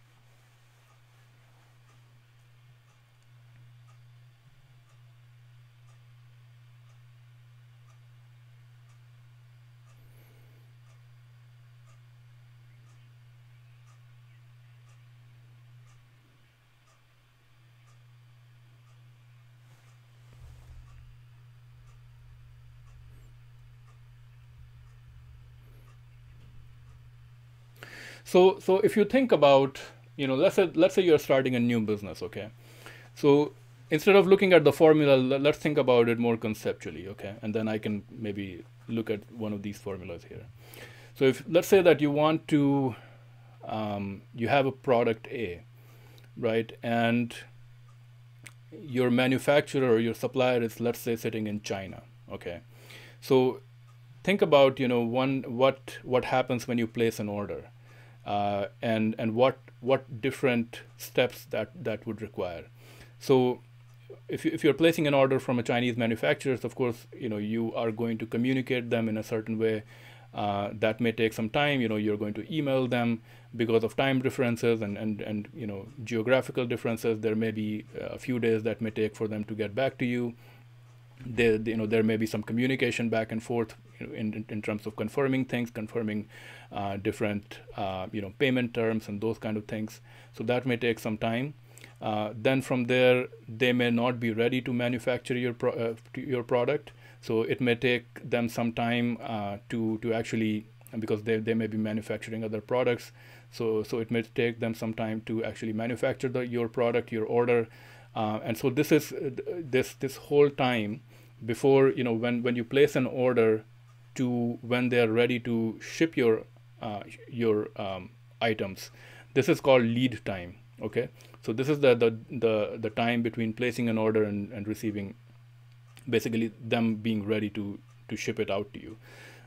So so if you think about you know let's say let's say you're starting a new business, okay. So instead of looking at the formula, let's think about it more conceptually, okay? And then I can maybe look at one of these formulas here. So if let's say that you want to, um, you have a product A, right? And your manufacturer or your supplier is, let's say, sitting in China, okay? So think about, you know, one what what happens when you place an order, uh, and and what what different steps that that would require. So if, you, if you're placing an order from a Chinese manufacturer, of course, you know, you are going to communicate them in a certain way. Uh, that may take some time. You know, you're going to email them because of time differences and, and, and you know geographical differences. There may be a few days that may take for them to get back to you. There, you know, there may be some communication back and forth in, in terms of confirming things, confirming uh, different uh, you know payment terms and those kind of things. So that may take some time. Uh, then from there, they may not be ready to manufacture your pro uh, your product. So it may take them some time uh, to to actually because they, they may be manufacturing other products. So so it may take them some time to actually manufacture the, your product, your order. Uh, and so this is this this whole time before you know when when you place an order to when they are ready to ship your uh, your um, items. This is called lead time. Okay, so this is the the the, the time between placing an order and, and receiving, basically them being ready to to ship it out to you.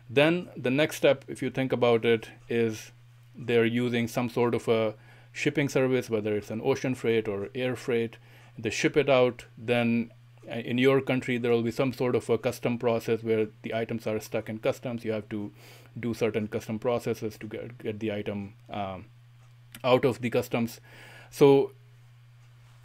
Then the next step, if you think about it, is they're using some sort of a shipping service, whether it's an ocean freight or air freight. They ship it out, then in your country there will be some sort of a custom process where the items are stuck in customs. You have to do certain custom processes to get, get the item um, out of the customs. So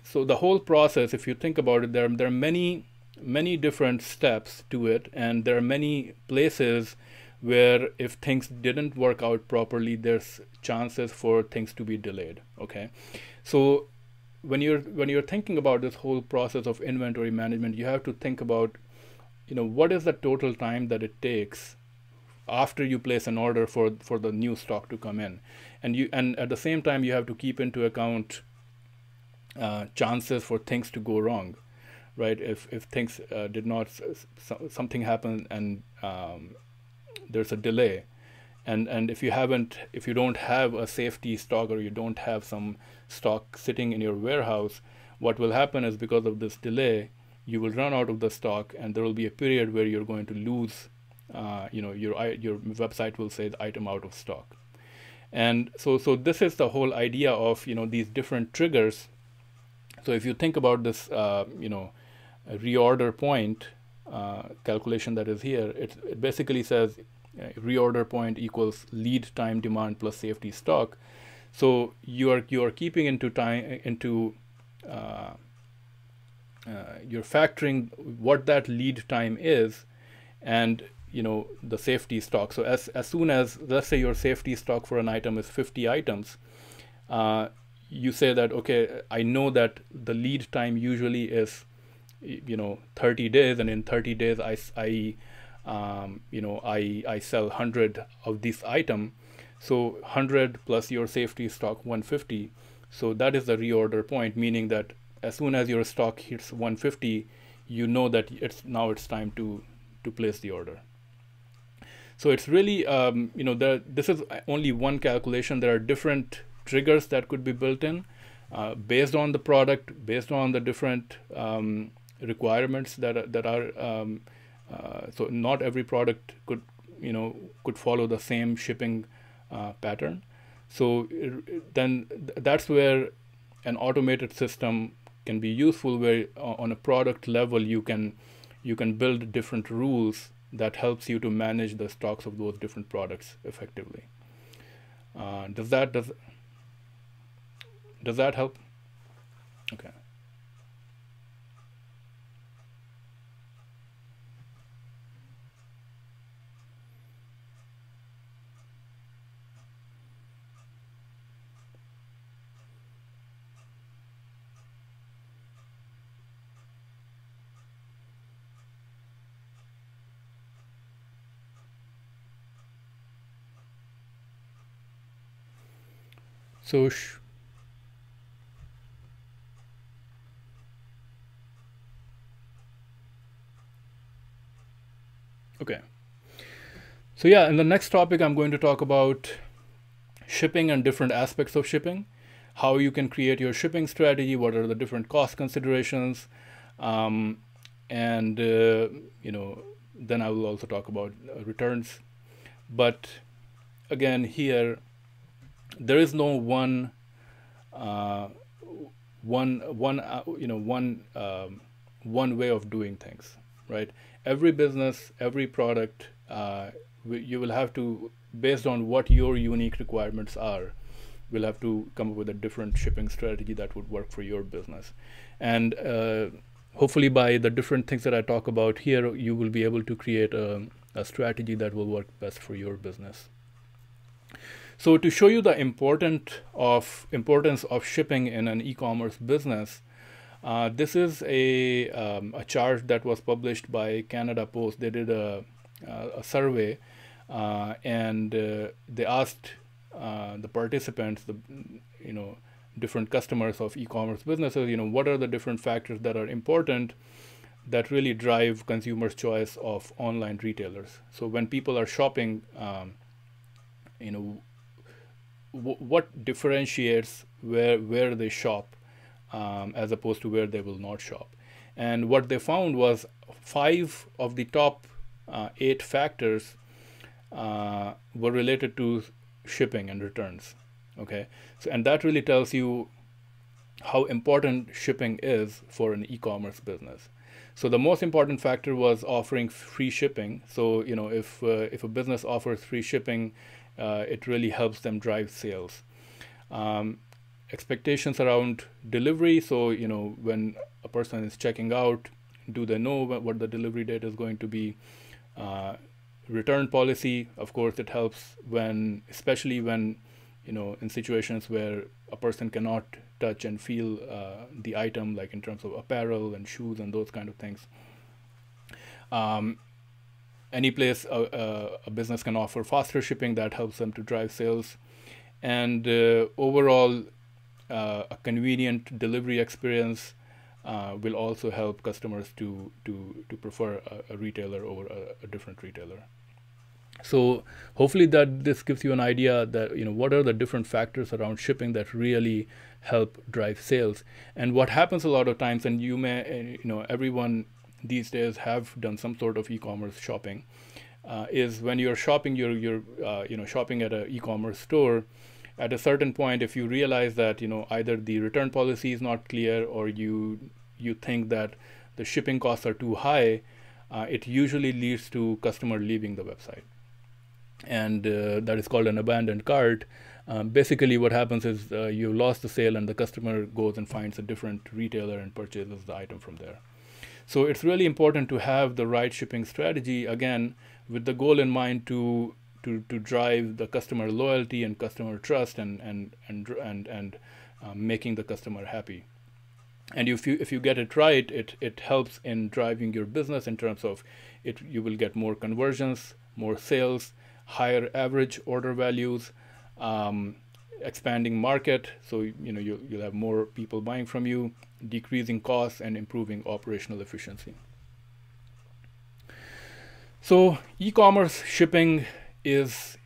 so the whole process if you think about it there, there are many many different steps to it and there are many places where if things didn't work out properly there's chances for things to be delayed okay? So when you're when you're thinking about this whole process of inventory management, you have to think about, you know, what is the total time that it takes after you place an order for for the new stock to come in, and you and at the same time you have to keep into account uh, chances for things to go wrong, right? If if things uh, did not something happen and um, there's a delay, and and if you haven't if you don't have a safety stock or you don't have some stock sitting in your warehouse what will happen is because of this delay you will run out of the stock and there will be a period where you're going to lose uh, you know your your website will say the item out of stock. And so so this is the whole idea of you know these different triggers. So if you think about this uh, you know reorder point uh, calculation that is here it, it basically says reorder point equals lead time demand plus safety stock. So you are you are keeping into time into uh, uh, you're factoring what that lead time is, and you know the safety stock. So as as soon as let's say your safety stock for an item is 50 items, uh, you say that okay, I know that the lead time usually is you know 30 days, and in 30 days I I um, you know, I, I sell 100 of this item. So 100 plus your safety stock 150. So that is the reorder point, meaning that as soon as your stock hits 150, you know that it's now it's time to to place the order. So it's really, um, you know, there, this is only one calculation. There are different triggers that could be built in uh, based on the product, based on the different um, requirements that, that are um, so not every product could you know could follow the same shipping uh, pattern. So then th that's where an automated system can be useful where uh, on a product level you can you can build different rules that helps you to manage the stocks of those different products effectively. Uh, does that does does that help So okay. So yeah, in the next topic, I'm going to talk about shipping and different aspects of shipping, how you can create your shipping strategy, what are the different cost considerations, um, and uh, you know, then I will also talk about uh, returns. But again, here there is no one, uh, one, one, uh, you know, one, um, one way of doing things, right? Every business, every product, uh, you will have to, based on what your unique requirements are, will have to come up with a different shipping strategy that would work for your business. And uh, hopefully by the different things that I talk about here, you will be able to create a, a strategy that will work best for your business. So to show you the important of importance of shipping in an e-commerce business, uh, this is a, um, a chart that was published by Canada Post. They did a, a survey uh, and uh, they asked uh, the participants, the you know different customers of e-commerce businesses, you know, what are the different factors that are important that really drive consumers' choice of online retailers. So when people are shopping, um, you know, what differentiates where where they shop um, as opposed to where they will not shop. And what they found was five of the top uh, eight factors uh, were related to shipping and returns okay? So and that really tells you how important shipping is for an e-commerce business. So the most important factor was offering free shipping. So you know if uh, if a business offers free shipping uh, it really helps them drive sales. Um, expectations around delivery. So you know when a person is checking out do they know what the delivery date is going to be? Uh, return policy of course it helps when especially when you know, in situations where a person cannot touch and feel uh, the item, like in terms of apparel and shoes and those kind of things. Um, any place a, a, a, business can offer faster shipping that helps them to drive sales, and uh, overall, uh, a convenient delivery experience uh, will also help customers to to to prefer a, a retailer over a different retailer. So hopefully that this gives you an idea that you know what are the different factors around shipping that really help drive sales. And what happens a lot of times and you may you know everyone these days have done some sort of e-commerce shopping uh, is when you're shopping you're you're uh, you know shopping at an e-commerce store at a certain point if you realize that you know either the return policy is not clear or you you think that the shipping costs are too high uh, it usually leads to customer leaving the website and uh, that is called an abandoned cart. Um, basically, what happens is uh, you lost the sale, and the customer goes and finds a different retailer and purchases the item from there. So it's really important to have the right shipping strategy again, with the goal in mind to to to drive the customer loyalty and customer trust, and and and and and um, making the customer happy. And if you if you get it right, it it helps in driving your business in terms of it. You will get more conversions, more sales, higher average order values, um, expanding market, so you know you, you'll have more people buying from you, decreasing costs, and improving operational efficiency. So e-commerce shipping is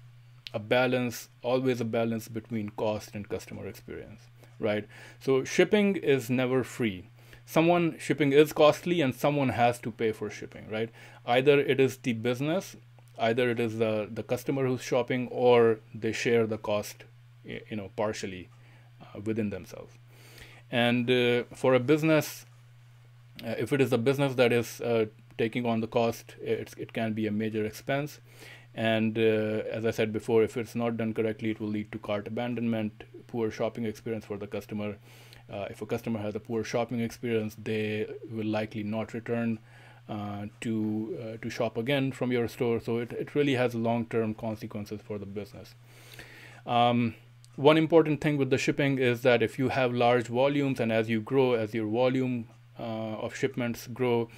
a balance, always a balance between cost and customer experience, right? So shipping is never free. Someone shipping is costly and someone has to pay for shipping, right? Either it is the business either it is the the customer who's shopping or they share the cost you know partially uh, within themselves and uh, for a business uh, if it is a business that is uh, taking on the cost it can be a major expense and uh, as i said before if it's not done correctly it will lead to cart abandonment poor shopping experience for the customer if a customer has a poor shopping experience they will likely not return uh, to uh, to shop again from your store. So it, it really has long-term consequences for the business. Um, one important thing with the shipping is that if you have large volumes and as you grow, as your volume uh, of shipments grow,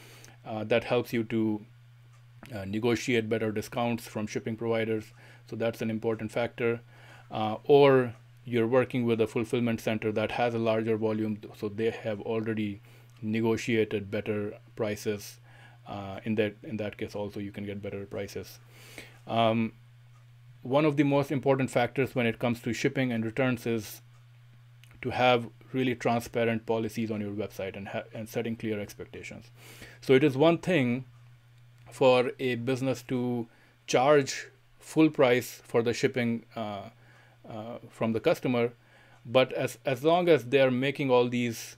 uh, that helps you to uh, negotiate better discounts from shipping providers. So that's an important factor. or you're working with a fulfillment center that has a larger volume, so they have already negotiated better prices. Uh, in that in that case, also you can get better prices. Um, one of the most important factors when it comes to shipping and returns is to have really transparent policies on your website and and setting clear expectations. So it is one thing for a business to charge full price for the shipping uh, uh, from the customer, but as as long as they are making all these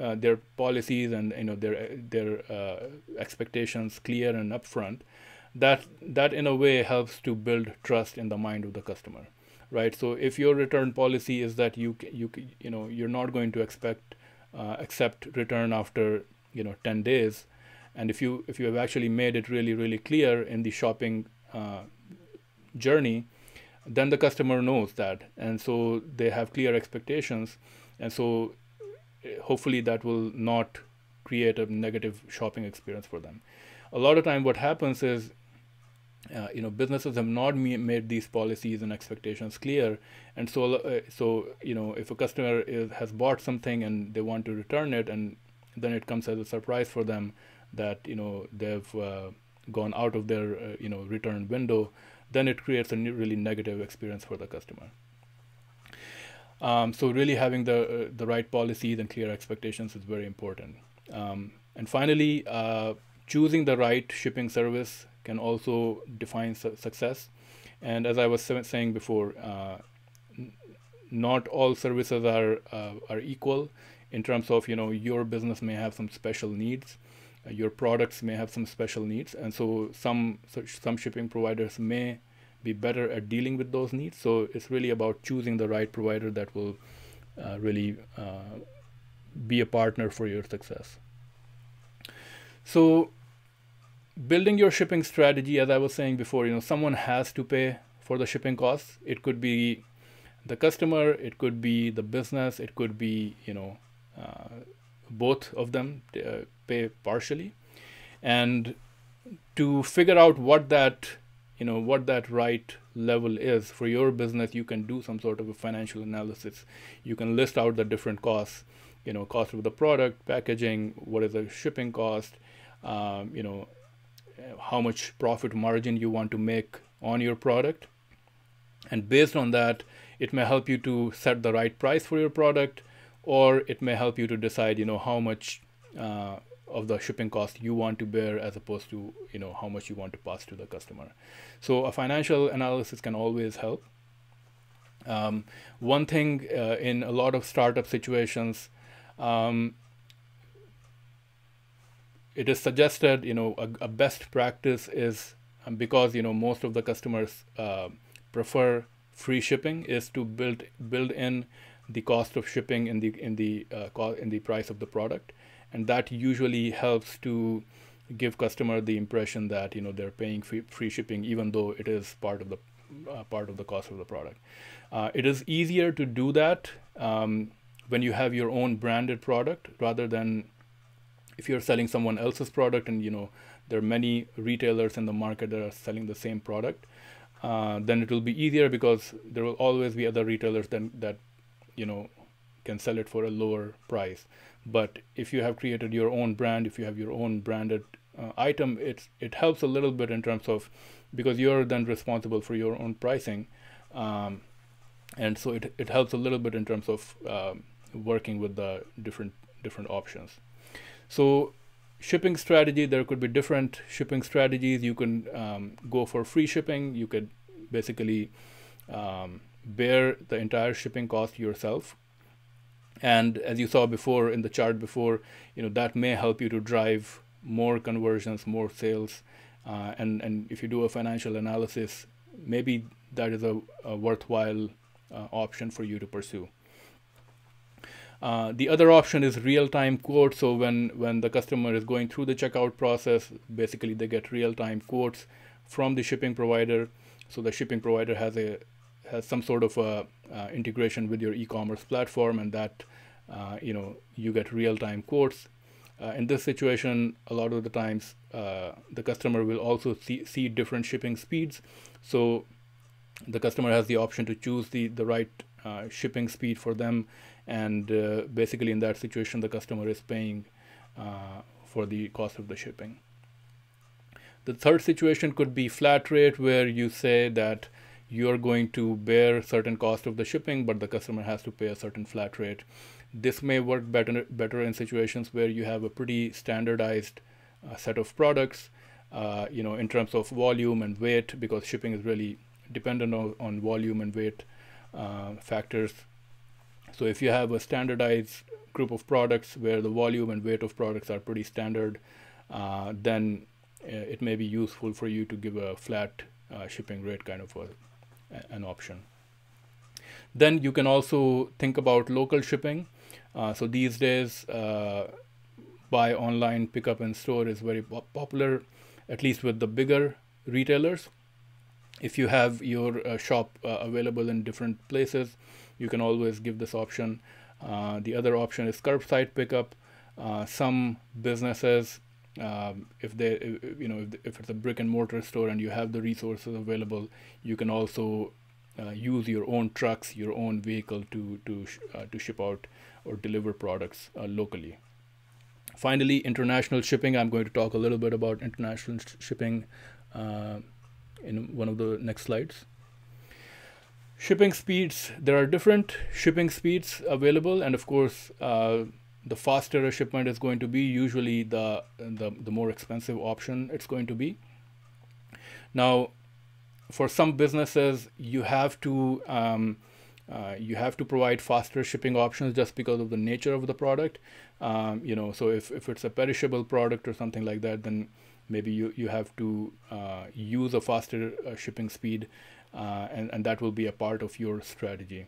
uh, their policies and you know their their uh, expectations clear and upfront, that that in a way helps to build trust in the mind of the customer, right? So if your return policy is that you you you know you're not going to expect uh, accept return after you know 10 days, and if you if you have actually made it really really clear in the shopping uh, journey then the customer knows that and so they have clear expectations and so eh, hopefully that will not create a negative shopping experience for them a lot of time what happens is uh, you know businesses have not made these policies and expectations clear and so uh, so you know if a customer is, has bought something and they want to return it and then it comes as a surprise for them that you know they've uh, gone out of their uh, you know return window then it creates a really negative experience for the customer. Um, so really having the uh, the right policies and clear expectations is very important. Um, and finally, choosing the right shipping service can also define su success. And as I was saying before, uh, not all services are uh, are equal in terms of you know your business may have some special needs uh, your products may have some special needs and so some some shipping providers may be better at dealing with those needs so it's really about choosing the right provider that will uh, really uh, be a partner for your success so building your shipping strategy as i was saying before you know someone has to pay for the shipping costs. It could be the customer it could be the business it could be you know uh, both of them uh, pay partially. And to figure out what that you know what that right level is for your business you can do some sort of a financial analysis. You can list out the different costs you know cost of the product packaging what is the shipping cost um, you know how much profit margin you want to make on your product. And based on that it may help you to set the right price for your product or it may help you to decide you know how much uh, of the shipping cost you want to bear as opposed to you know how much you want to pass to the customer. So a financial analysis can always help. Um, one thing uh, in a lot of startup situations um, it is suggested you know a, a best practice is um, because you know most of the customers uh, prefer free shipping is to build build in the cost of shipping in the in the uh, in the price of the product. And that usually helps to give customer the impression that you know they're paying free, free shipping even though it is part of the uh, part of the cost of the product. Uh, it is easier to do that um, when you have your own branded product rather than if you're selling someone else's product and you know there are many retailers in the market that are selling the same product uh, then it will be easier because there will always be other retailers then that you know can sell it for a lower price. But if you have created your own brand if you have your own branded uh, item it it helps a little bit in terms of because you're then responsible for your own pricing um, and so it, it helps a little bit in terms of uh, working with the different different options so shipping strategy there could be different shipping strategies. You can um, go for free shipping. You could basically um, bear the entire shipping cost yourself. And as you saw before in the chart before you know that may help you to drive more conversions more sales. Uh, and and if you do a financial analysis maybe that is a, a worthwhile uh, option for you to pursue uh, the other option is real-time quotes. So when when the customer is going through the checkout process, basically they get real-time quotes from the shipping provider. So the shipping provider has a has some sort of a, uh, integration with your e-commerce platform and that uh, you know you get real-time quotes uh, in this situation a lot of the times uh, the customer will also see, see different shipping speeds so the customer has the option to choose the the right uh, shipping speed for them, and uh, basically in that situation, the customer is paying uh, for the cost of the shipping. The third situation could be flat rate, where you say that you're going to bear certain cost of the shipping, but the customer has to pay a certain flat rate. This may work better better in situations where you have a pretty standardized uh, set of products, uh, you know, in terms of volume and weight, because shipping is really dependent on, on volume and weight uh, factors. So if you have a standardized group of products where the volume and weight of products are pretty standard, uh, then uh, it may be useful for you to give a flat uh, shipping rate kind of a, an option. Then you can also think about local shipping. Uh, so these days, uh, buy online, pick up in store is very popular, at least with the bigger retailers. If you have your uh, shop available in different places, you can always give this option. Uh, the other option is curbside pickup. Uh, some businesses, um, if they, you know, if, if, it's a brick and mortar store and you have the resources available, you can also uh, use your own trucks, your own vehicle to to sh uh, to ship out or deliver products uh, locally. Finally, international shipping. I'm going to talk a little bit about international sh shipping uh, in one of the next slides. Shipping speeds. There are different shipping speeds available, and of course, uh, the faster a shipment is going to be, usually the the, the more expensive option it's going to be. Now, for some businesses, you have to um, uh, you have to provide faster shipping options just because of the nature of the product. Um, you know, so if, if it's a perishable product or something like that, then maybe you, you have to uh, use a faster uh, shipping speed uh, and, and that will be a part of your strategy.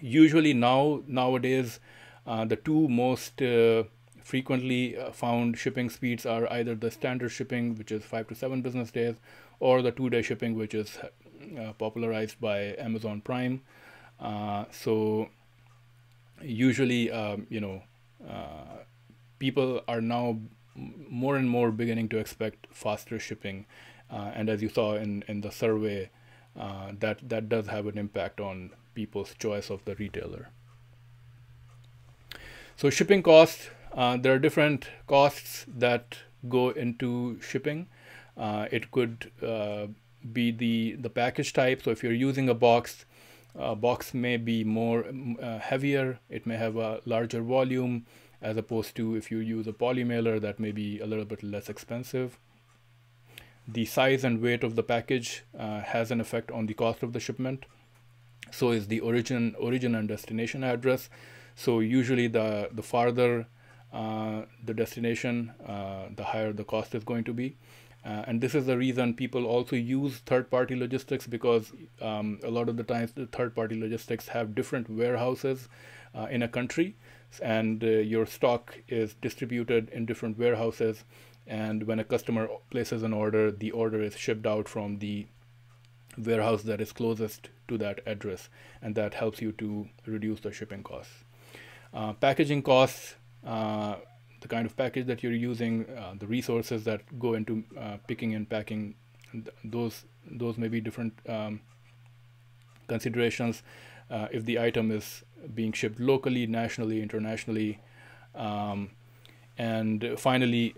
Usually now, nowadays, uh, the two most uh, frequently found shipping speeds are either the standard shipping, which is five to seven business days, or the two-day shipping, which is popularized by Amazon Prime. Uh, so usually, um, you know, uh, people are now more and more beginning to expect faster shipping. Uh, and as you saw in, in the survey, uh, that, that does have an impact on people's choice of the retailer. So shipping costs, uh, there are different costs that go into shipping. Uh, it could be the, the package type. So if you're using a box, a box may be more uh, heavier, it may have a larger volume as opposed to if you use a poly mailer that may be a little bit less expensive. The size and weight of the package uh, has an effect on the cost of the shipment. So is the origin, origin and destination address. So usually the, the farther uh, the destination, uh, the higher the cost is going to be. Uh, and this is the reason people also use third-party logistics because um, a lot of the times the third-party logistics have different warehouses uh, in a country and uh, your stock is distributed in different warehouses and when a customer places an order the order is shipped out from the warehouse that is closest to that address and that helps you to reduce the shipping costs. Uh, packaging costs uh, the kind of package that you're using, uh, the resources that go into uh, picking and packing, those those may be different um, considerations. Uh, if the item is being shipped locally, nationally, internationally, um, and finally,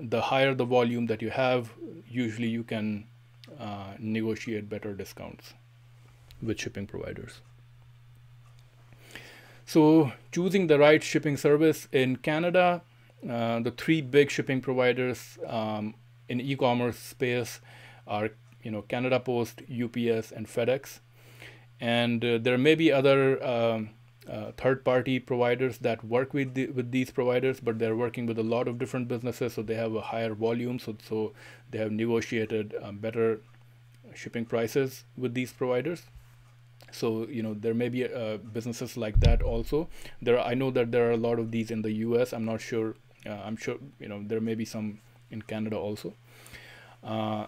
the higher the volume that you have, usually you can uh, negotiate better discounts with shipping providers. So choosing the right shipping service in Canada, uh, the three big shipping providers um, in e-commerce space are you know Canada Post, UPS, and FedEx. And uh, there may be other um, uh, third-party providers that work with the, with these providers, but they're working with a lot of different businesses, so they have a higher volume, so so they have negotiated um, better shipping prices with these providers. So you know there may be uh, businesses like that also. There I know that there are a lot of these in the U.S. I'm not sure uh, I'm sure you know there may be some in Canada also. Uh,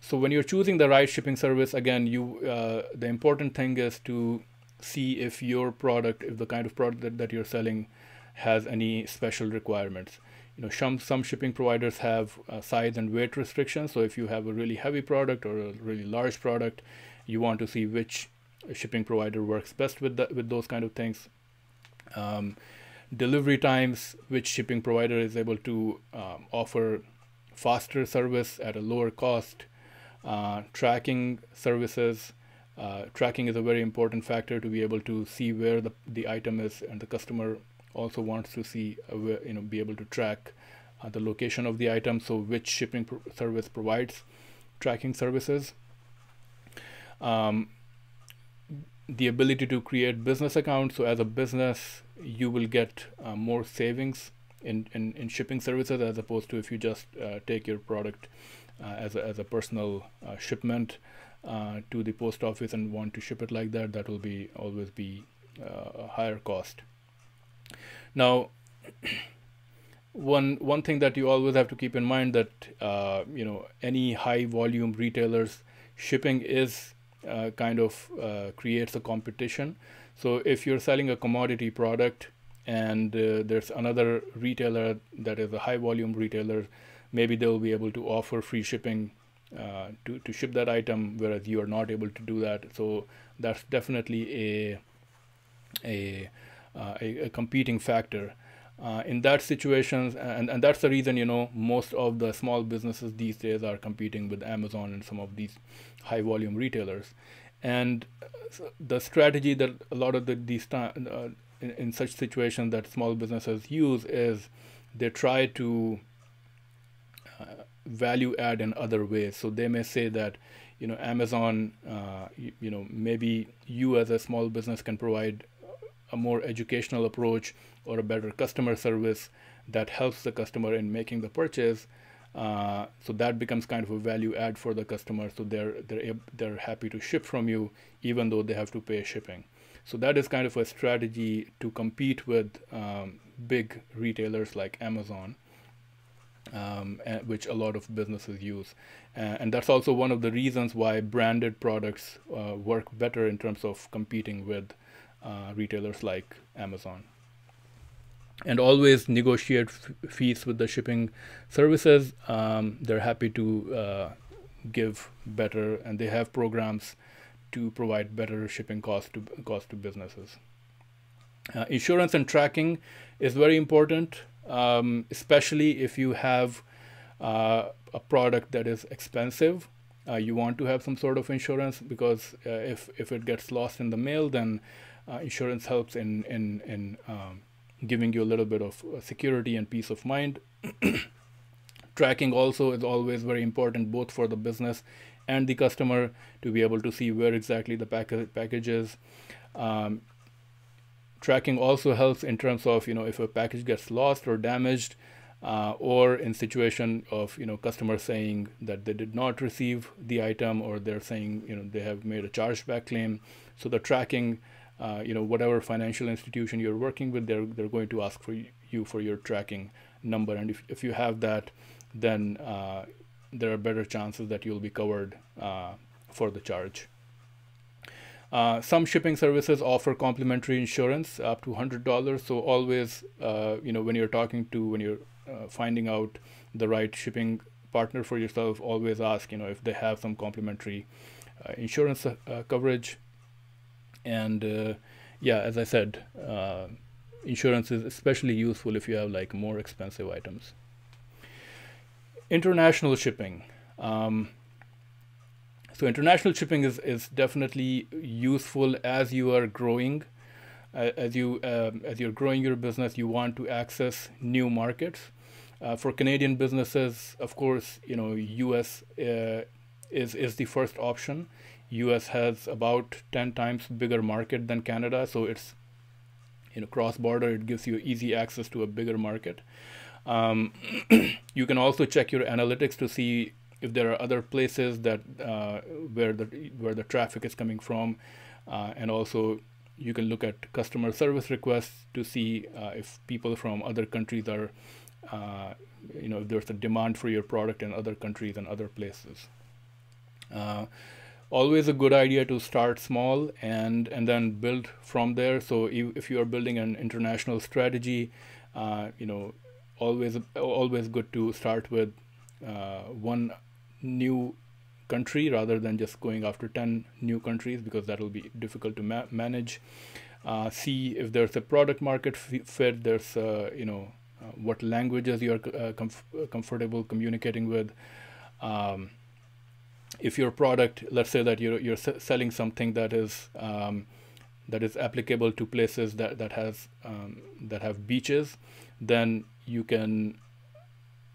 so when you're choosing the right shipping service, again, you uh, the important thing is to see if your product, if the kind of product that, that you're selling has any special requirements. You know, some some shipping providers have uh, size and weight restrictions. So if you have a really heavy product or a really large product, you want to see which shipping provider works best with that, with those kind of things. Um, delivery times, which shipping provider is able to um, offer faster service at a lower cost. Uh, tracking services. Uh, tracking is a very important factor to be able to see where the, the item is, and the customer also wants to see, uh, where, you know, be able to track uh, the location of the item. So, which shipping service provides tracking services? Um, the ability to create business accounts. So, as a business, you will get uh, more savings in, in, in shipping services as opposed to if you just uh, take your product uh, as, a, as a personal shipment uh, to the post office and want to ship it like that, that will be always be uh, a higher cost. Now, one one thing that you always have to keep in mind that you know any high volume retailers shipping is kind of creates a competition so if you're selling a commodity product and uh, there's another retailer that is a high volume retailer, maybe they'll be able to offer free shipping uh, to, to ship that item, whereas you are not able to do that. So that's definitely a, a, uh, a, a, competing factor. Uh, in that situation, and, and that's the reason, you know, most of the small businesses these days are competing with Amazon and some of these high volume retailers. And the strategy that a lot of the, these uh, in, in such situations that small businesses use is they try to uh, value add in other ways. So they may say that, you know, Amazon, uh, you, you, know, maybe you as a small business can provide a more educational approach or a better customer service that helps the customer in making the purchase. Uh, so that becomes kind of a value add for the customer. So they're they're they're happy to ship from you, even though they have to pay shipping. So that is kind of a strategy to compete with um, big retailers like Amazon, um, which a lot of businesses use. Uh, and that's also one of the reasons why branded products uh, work better in terms of competing with uh, retailers like Amazon and always negotiate fees with the shipping services. Um, they're happy to uh, give better, and they have programs to provide better shipping cost to cost to businesses. Uh, insurance and tracking is very important, um, especially if you have uh, a product that is expensive. Uh, you want to have some sort of insurance because uh, if if it gets lost in the mail, then uh, insurance helps in in in um, giving you a little bit of uh, security and peace of mind. Tracking also is always very important, both for the business and the customer to be able to see where exactly the pack package is. Um, tracking also helps in terms of you know if a package gets lost or damaged, uh, or in situation of you know customer saying that they did not receive the item or they're saying you know they have made a chargeback claim. So the tracking uh, you know, whatever financial institution you're working with, they're, they're going to ask for you for your tracking number. And if, if you have that, then uh, there are better chances that you'll be covered uh, for the charge. Uh, some shipping services offer complimentary insurance up to $100. So always, uh, you know, when you're talking to, when you're uh, finding out the right shipping partner for yourself, always ask, you know, if they have some complimentary insurance coverage. And uh, yeah as i said uh, insurance is especially useful if you have like more expensive items. International shipping. Um, so international shipping is, is definitely useful as you are growing uh, as you um, as you're growing your business you want to access new markets uh, for Canadian businesses of course you know US uh, is is the first option US has about 10 times bigger market than Canada, so it's you know cross border. It gives you easy access to a bigger market. Um, you can also check your analytics to see if there are other places that uh, where the where the traffic is coming from, uh, and also you can look at customer service requests to see uh, if people from other countries are, uh, you know, if there's a demand for your product in other countries and other places. Uh, always a good idea to start small and and then build from there so if you are building an international strategy you know always always good to start with uh, one new country rather than just going after 10 new countries because that will be difficult to ma manage. Uh, see if there's a product market fit, there's, uh, you know, uh, what languages you're uh, comf comfortable communicating with. Um, if your product, let's say that you're, you're selling something that is um, that is applicable to places that, that has um, that have beaches, then you can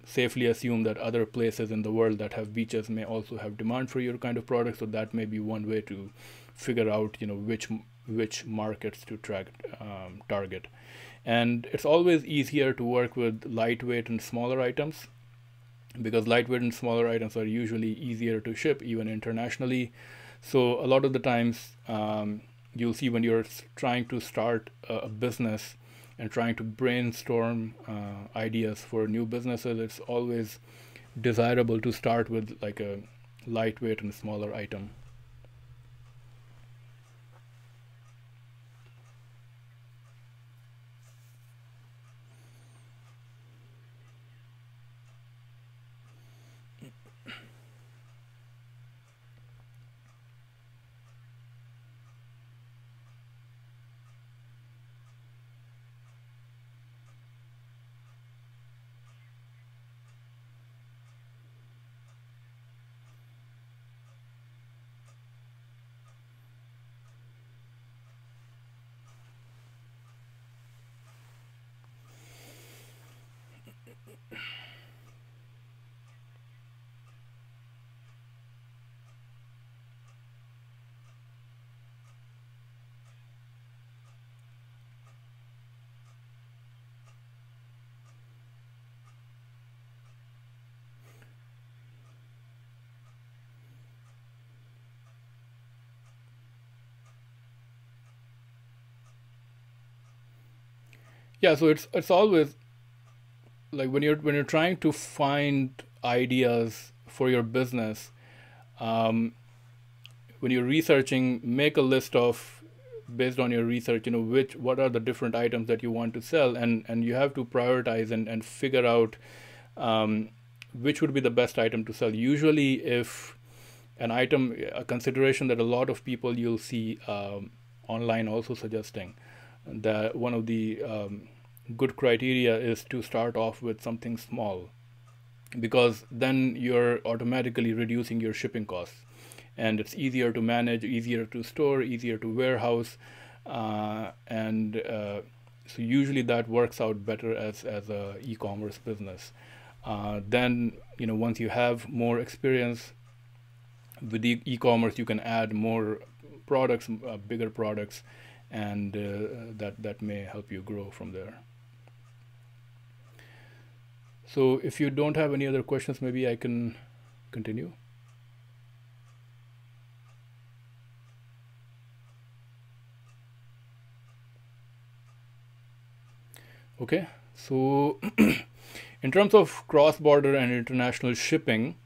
safely assume that other places in the world that have beaches may also have demand for your kind of product. So that may be one way to figure out, you know, which which markets to track um, target. And it's always easier to work with lightweight and smaller items because lightweight and smaller items are usually easier to ship even internationally. So a lot of the times um, you'll see when you're trying to start a business and trying to brainstorm uh, ideas for new businesses, it's always desirable to start with like a lightweight and smaller item. Yeah so it's it's always like when you're when you're trying to find ideas for your business um, when you're researching make a list of based on your research you know which what are the different items that you want to sell and and you have to prioritize and, and figure out um, which would be the best item to sell. Usually if an item a consideration that a lot of people you'll see um, online also suggesting that one of the um, good criteria is to start off with something small. Because then you're automatically reducing your shipping costs. And it's easier to manage easier to store easier to warehouse uh, and uh, so usually that works out better as as a e-commerce business. Uh, then you know once you have more experience with the e-commerce you can add more products uh, bigger products and uh, that that may help you grow from there so if you don't have any other questions, maybe I can continue. Okay, so in terms of cross-border and international shipping,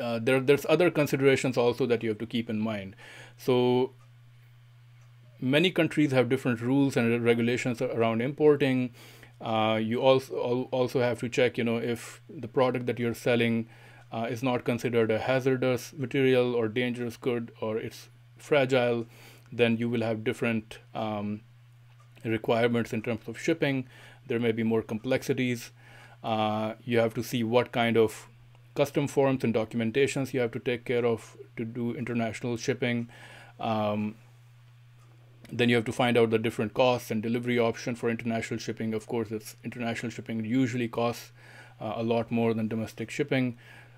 uh, there, there's other considerations also that you have to keep in mind. So many countries have different rules and regulations around importing, uh, you also also have to check, you know, if the product that you're selling uh, is not considered a hazardous material or dangerous good or it's fragile, then you will have different um, requirements in terms of shipping. There may be more complexities. Uh, you have to see what kind of custom forms and documentations you have to take care of to do international shipping. Um, then you have to find out the different costs and delivery option for international shipping. Of course, it's international shipping usually costs uh, a lot more than domestic shipping.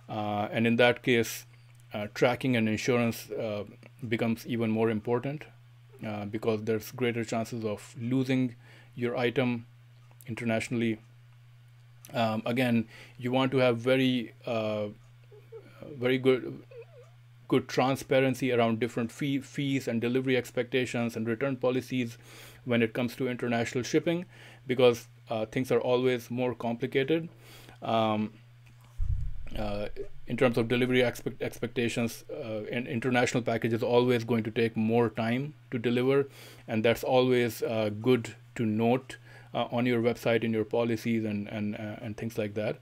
Uh, and in that case, uh, tracking and insurance uh, becomes even more important uh, because there's greater chances of losing your item internationally. Um, again, you want to have very, uh, very good good transparency around different fee, fees and delivery expectations and return policies when it comes to international shipping because uh, things are always more complicated. Um, uh, in terms of delivery expect expectations, uh, an international package is always going to take more time to deliver, and that's always uh, good to note uh, on your website in your policies and and uh, and things like that.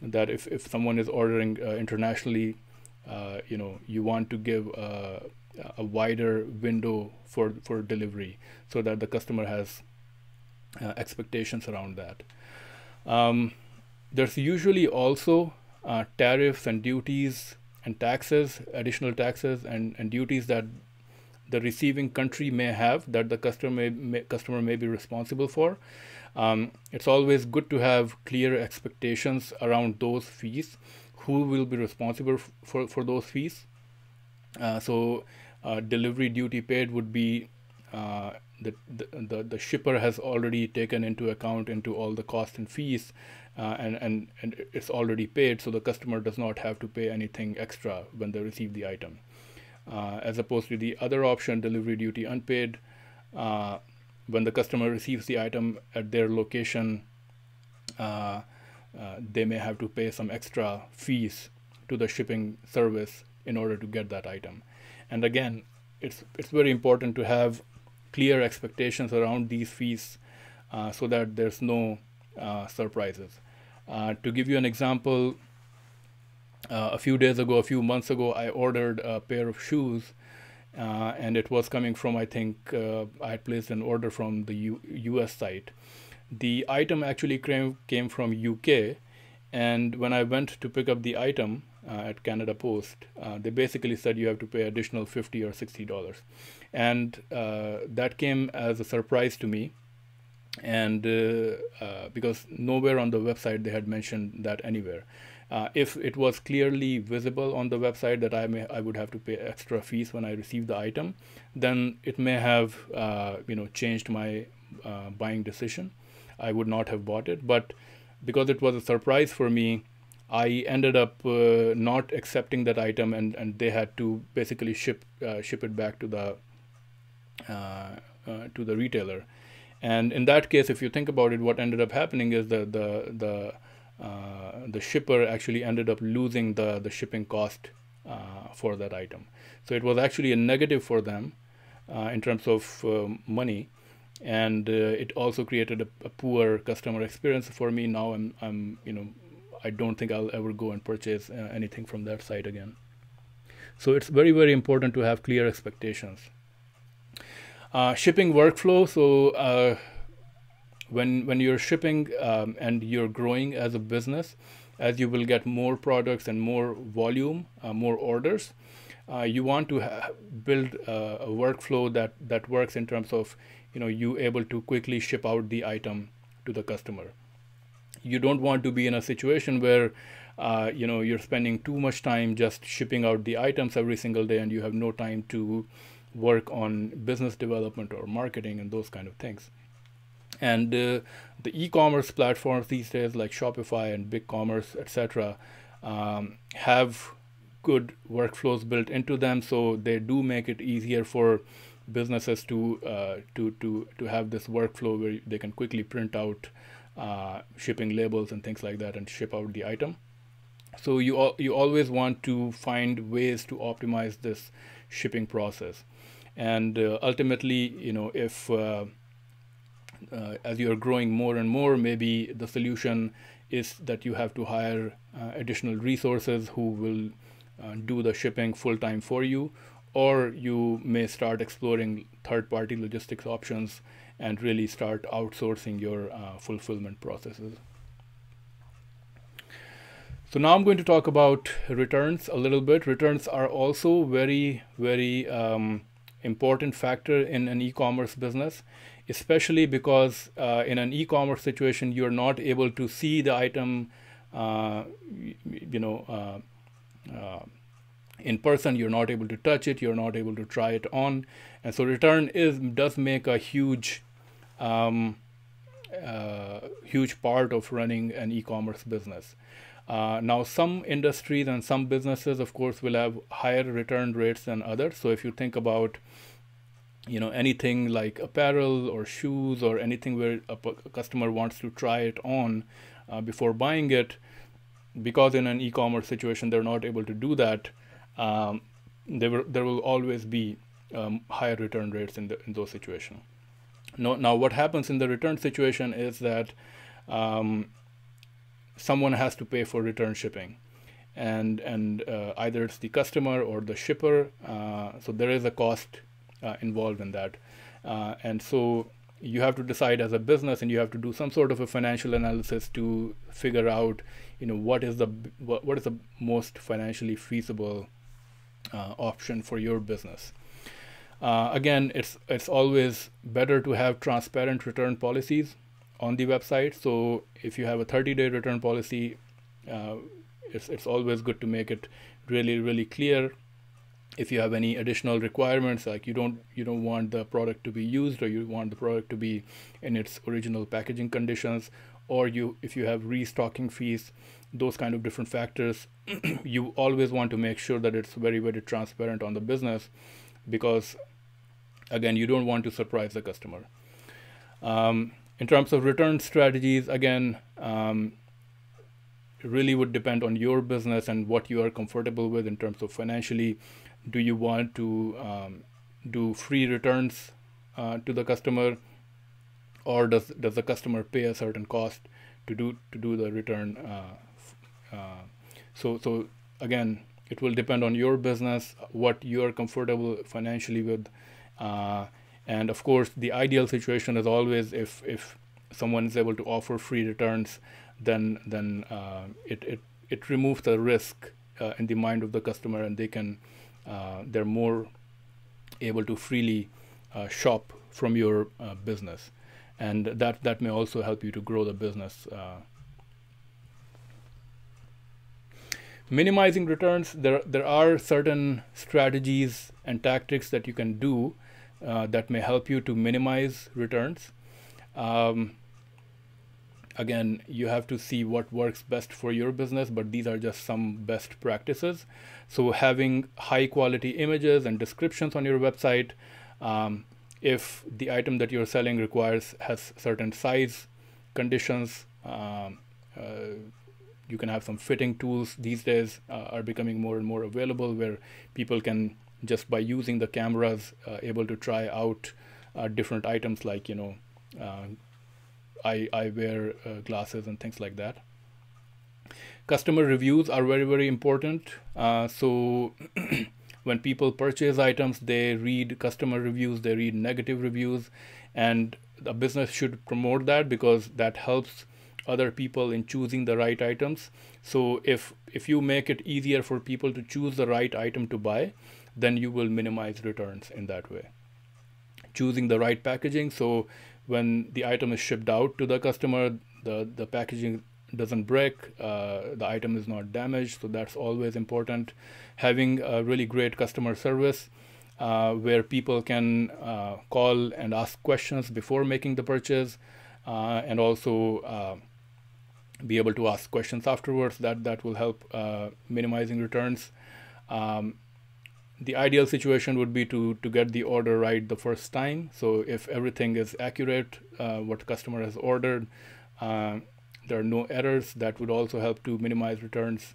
That if if someone is ordering internationally, you know you want to give a, a, wider window for for delivery so that the customer has uh, expectations around that. Um, there's usually also uh, tariffs and duties and taxes, additional taxes and, and duties that the receiving country may have that the customer may, may customer may be responsible for. Um, it's always good to have clear expectations around those fees. Who will be responsible for, for those fees? Uh, so uh, delivery duty paid would be uh, the, the, the shipper has already taken into account into all the costs and fees uh, and, and, and it's already paid so the customer does not have to pay anything extra when they receive the item. Uh, as opposed to the other option, delivery duty unpaid, uh, when the customer receives the item at their location, uh, uh, they may have to pay some extra fees to the shipping service in order to get that item. And again, it's, it's very important to have clear expectations around these fees uh, so that there's no uh, surprises. Uh, to give you an example, uh, a few days ago, a few months ago, I ordered a pair of shoes uh, and it was coming from, I think, uh, I had placed an order from the U US site. The item actually came, came from UK and when I went to pick up the item at Canada Post, they basically said you have to pay additional 50 or 60 dollars. And uh, that came as a surprise to me. And uh, uh, because nowhere on the website they had mentioned that anywhere uh, if it was clearly visible on the website that I may I would have to pay extra fees when I receive the item, then it may have uh, you know changed my uh, buying decision. I would not have bought it, but because it was a surprise for me, I ended up not accepting that item, and and they had to basically ship ship it back to the uh, uh, to the retailer. And in that case, if you think about it, what ended up happening is the the the uh, the shipper actually ended up losing the the shipping cost for that item. So it was actually a negative for them in terms of money and uh, it also created a, a, poor customer experience for me now I'm, I'm you know i don't think i'll ever go and purchase uh, anything from that site again so it's very very important to have clear expectations uh, shipping workflow. So uh, when when you're shipping um, and you're growing as a business, as you will get more products and more volume, uh, more orders, uh, you want to build a, a, workflow that that works in terms of you know you able to quickly ship out the item to the customer. You don't want to be in a situation where uh, you know you're spending too much time just shipping out the items every single day and you have no time to work on business development or marketing and those kind of things. And uh, the e-commerce platforms these days, like Shopify and BigCommerce, etc., um, have good workflows built into them, so they do make it easier for businesses to uh, to to to have this workflow where they can quickly print out uh, shipping labels and things like that and ship out the item. So you you always want to find ways to optimize this shipping process and uh, ultimately you know if uh, uh, as you are growing more and more maybe the solution is that you have to hire additional resources who will do the shipping full time for you or you may start exploring third party logistics options and really start outsourcing your uh, fulfillment processes. So now I'm going to talk about returns a little bit. Returns are also very, very um, important factor in an e-commerce business especially because uh, in an e-commerce situation you're not able to see the item uh, you know uh, uh, in person. You're not able to touch it. You're not able to try it on. And so return is does make a huge um, uh, huge part of running an e-commerce business. Uh, now, some industries and some businesses, of course, will have higher return rates than others. So, if you think about, you know, anything like apparel or shoes or anything where a, a customer wants to try it on uh, before buying it, because in an e-commerce situation they're not able to do that, um, there will there will always be um, higher return rates in the in those situations. Now, now, what happens in the return situation is that um, someone has to pay for return shipping. and and uh, either it's the customer or the shipper. Uh, so there is a cost uh, involved in that, uh, and so you have to decide as a business, and you have to do some sort of a financial analysis to figure out, you know, what is the what, what is the most financially feasible uh, option for your business. Uh, again, it's it's always better to have transparent return policies on the website. So if you have a 30-day return policy, uh, it's it's always good to make it really really clear. If you have any additional requirements, like you don't you don't want the product to be used, or you want the product to be in its original packaging conditions, or you if you have restocking fees, those kind of different factors, you always want to make sure that it's very very transparent on the business, because again you don't want to surprise the customer. Um, in terms of return strategies, again, um, really would depend on your business and what you are comfortable with in terms of financially. Do you want to um, do free returns uh, to the customer, or does does the customer pay a certain cost to do to do the return? Uh, uh, so so again, it will depend on your business, what you are comfortable financially with, uh, and of course, the ideal situation is always if if someone is able to offer free returns then then uh, it, it it removes the risk uh, in the mind of the customer and they can they're more able to freely uh, shop from your uh, business and that that may also help you to grow the business uh. minimizing returns there there are certain strategies and tactics that you can do that may help you to minimize returns um, again you have to see what works best for your business but these are just some best practices. So having high quality images and descriptions on your website um, if the item that you're selling requires has certain size conditions um, uh, you can have some fitting tools. These days uh, are becoming more and more available where people can just by using the cameras uh, able to try out uh, different items like you know uh, eye eyewear uh, glasses and things like that. Customer reviews are very very important. Uh, so when people purchase items, they read customer reviews, they read negative reviews, and the business should promote that because that helps other people in choosing the right items. So if if you make it easier for people to choose the right item to buy, then you will minimize returns in that way. Choosing the right packaging. So when the item is shipped out to the customer, the, the packaging doesn't break, uh, the item is not damaged, so that's always important. Having a really great customer service uh, where people can uh, call and ask questions before making the purchase uh, and also uh, be able to ask questions afterwards, that, that will help uh, minimizing returns. Um, the ideal situation would be to to get the order right the first time. So if everything is accurate uh, what customer has ordered uh, there are no errors that would also help to minimize returns.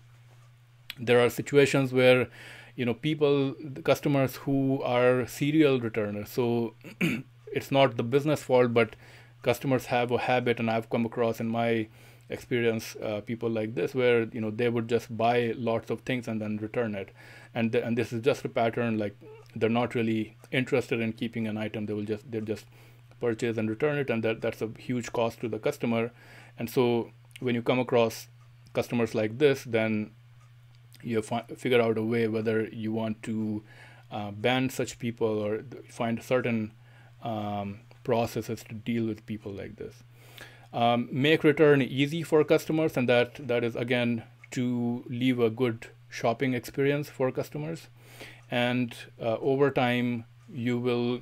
There are situations where you know people customers who are serial returners so it's not the business fault but customers have a habit and i've come across in my experience uh, people like this where you know they would just buy lots of things and then return it and th- and this is just a pattern like they're not really interested in keeping an item. They will just they just purchase and return it and that that's a huge cost to the customer. And so when you come across customers like this then you fi- figure out a way whether you want to uh, ban such people or find certain um, processes to deal with people like this. Um, make return easy for customers and that that is again to leave a good shopping experience for customers. And uh, over time you will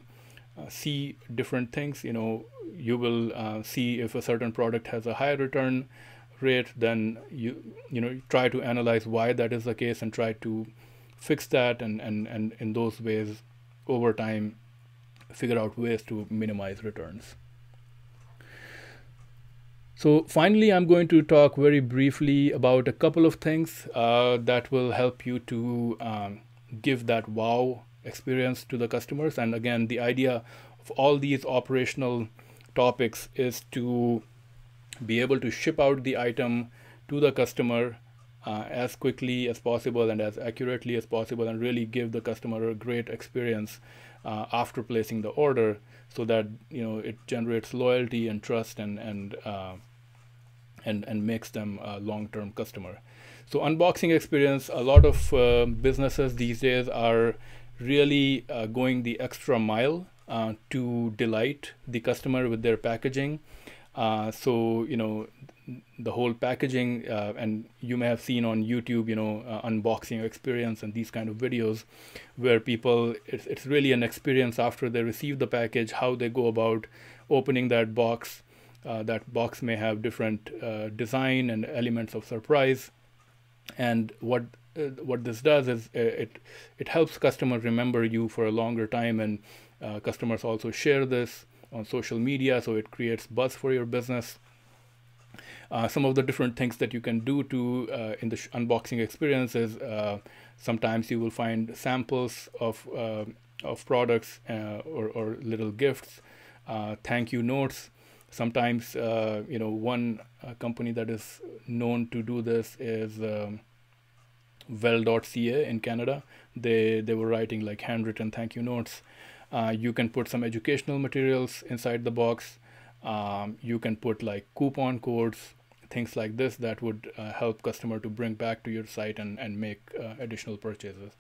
uh, see different things. You know you will uh, see if a certain product has a higher return rate then you you know try to analyze why that is the case and try to fix that and and, and in those ways over time figure out ways to minimize returns so finally, I'm going to talk very briefly about a couple of things uh, that will help you to um, give that wow experience to the customers. And again, the idea of all these operational topics is to be able to ship out the item to the customer uh, as quickly as possible and as accurately as possible and really give the customer a great experience uh, after placing the order so that you know it generates loyalty and trust and and uh, and and makes them a long-term customer. So unboxing experience a lot of uh, businesses these days are really uh, going the extra mile uh, to delight the customer with their packaging. So you know the whole packaging uh, and you may have seen on youtube you know uh, unboxing experience and these kind of videos where people it's, it's really an experience after they receive the package how they go about opening that box. Uh, that box may have different uh, design and elements of surprise. And what uh, what this does is uh, it it helps customers remember you for a longer time and customers also share this on social media so it creates buzz for your business uh, some of the different things that you can do to uh, in the unboxing experience is uh, sometimes you will find samples of uh, of products uh, or, or little gifts, thank you notes. Sometimes you know one company that is known to do this is. Um, well.ca in Canada. They they were writing like handwritten thank you notes. You can put some educational materials inside the box. Um, you can put like coupon codes, things like this that would uh, help customer to bring back to your site and, and make uh, additional purchases.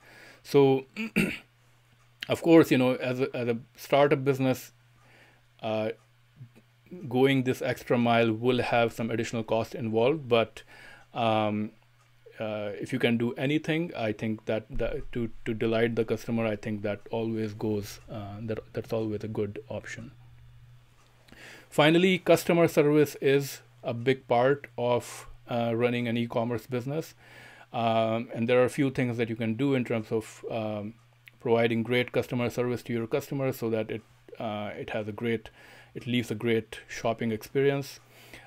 So, of course, you know, as a, as a startup business, uh, going this extra mile will have some additional cost involved, but um, uh, if you can do anything, I think that, that, to to delight the customer, I think that always goes uh, that that's always a good option. Finally, customer service is a big part of uh, running an e-commerce business. Um, and there are a few things that you can do in terms of um, providing great customer service to your customers so that it uh, it has a great it leaves a great shopping experience.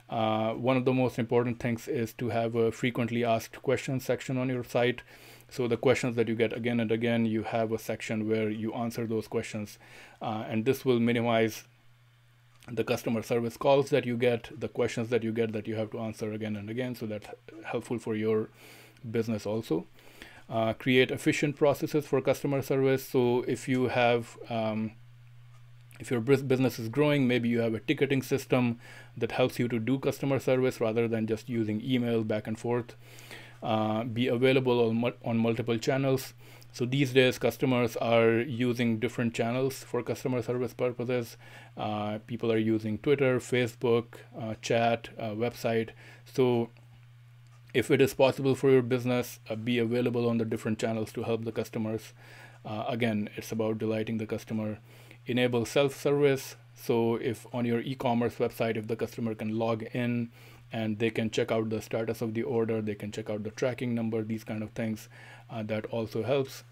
Uh, one of the most important things is to have a frequently asked questions section on your site. So the questions that you get again and again, you have a section where you answer those questions, uh, and this will minimize the customer service calls that you get, the questions that you get that you have to answer again and again. So that's helpful for your business also. Uh, create efficient processes for customer service. So if you have, um, if your business is growing, maybe you have a ticketing system that helps you to do customer service rather than just using email back and forth. Uh, be available on, on multiple channels. So these days, customers are using different channels for customer service purposes. Uh, people are using Twitter, Facebook, uh, chat, uh, website. So if it is possible for your business, uh, be available on the different channels to help the customers. Uh, again, it's about delighting the customer. Enable self-service. So if on your e-commerce website, if the customer can log in and they can check out the status of the order, they can check out the tracking number, these kind of things uh, that also helps.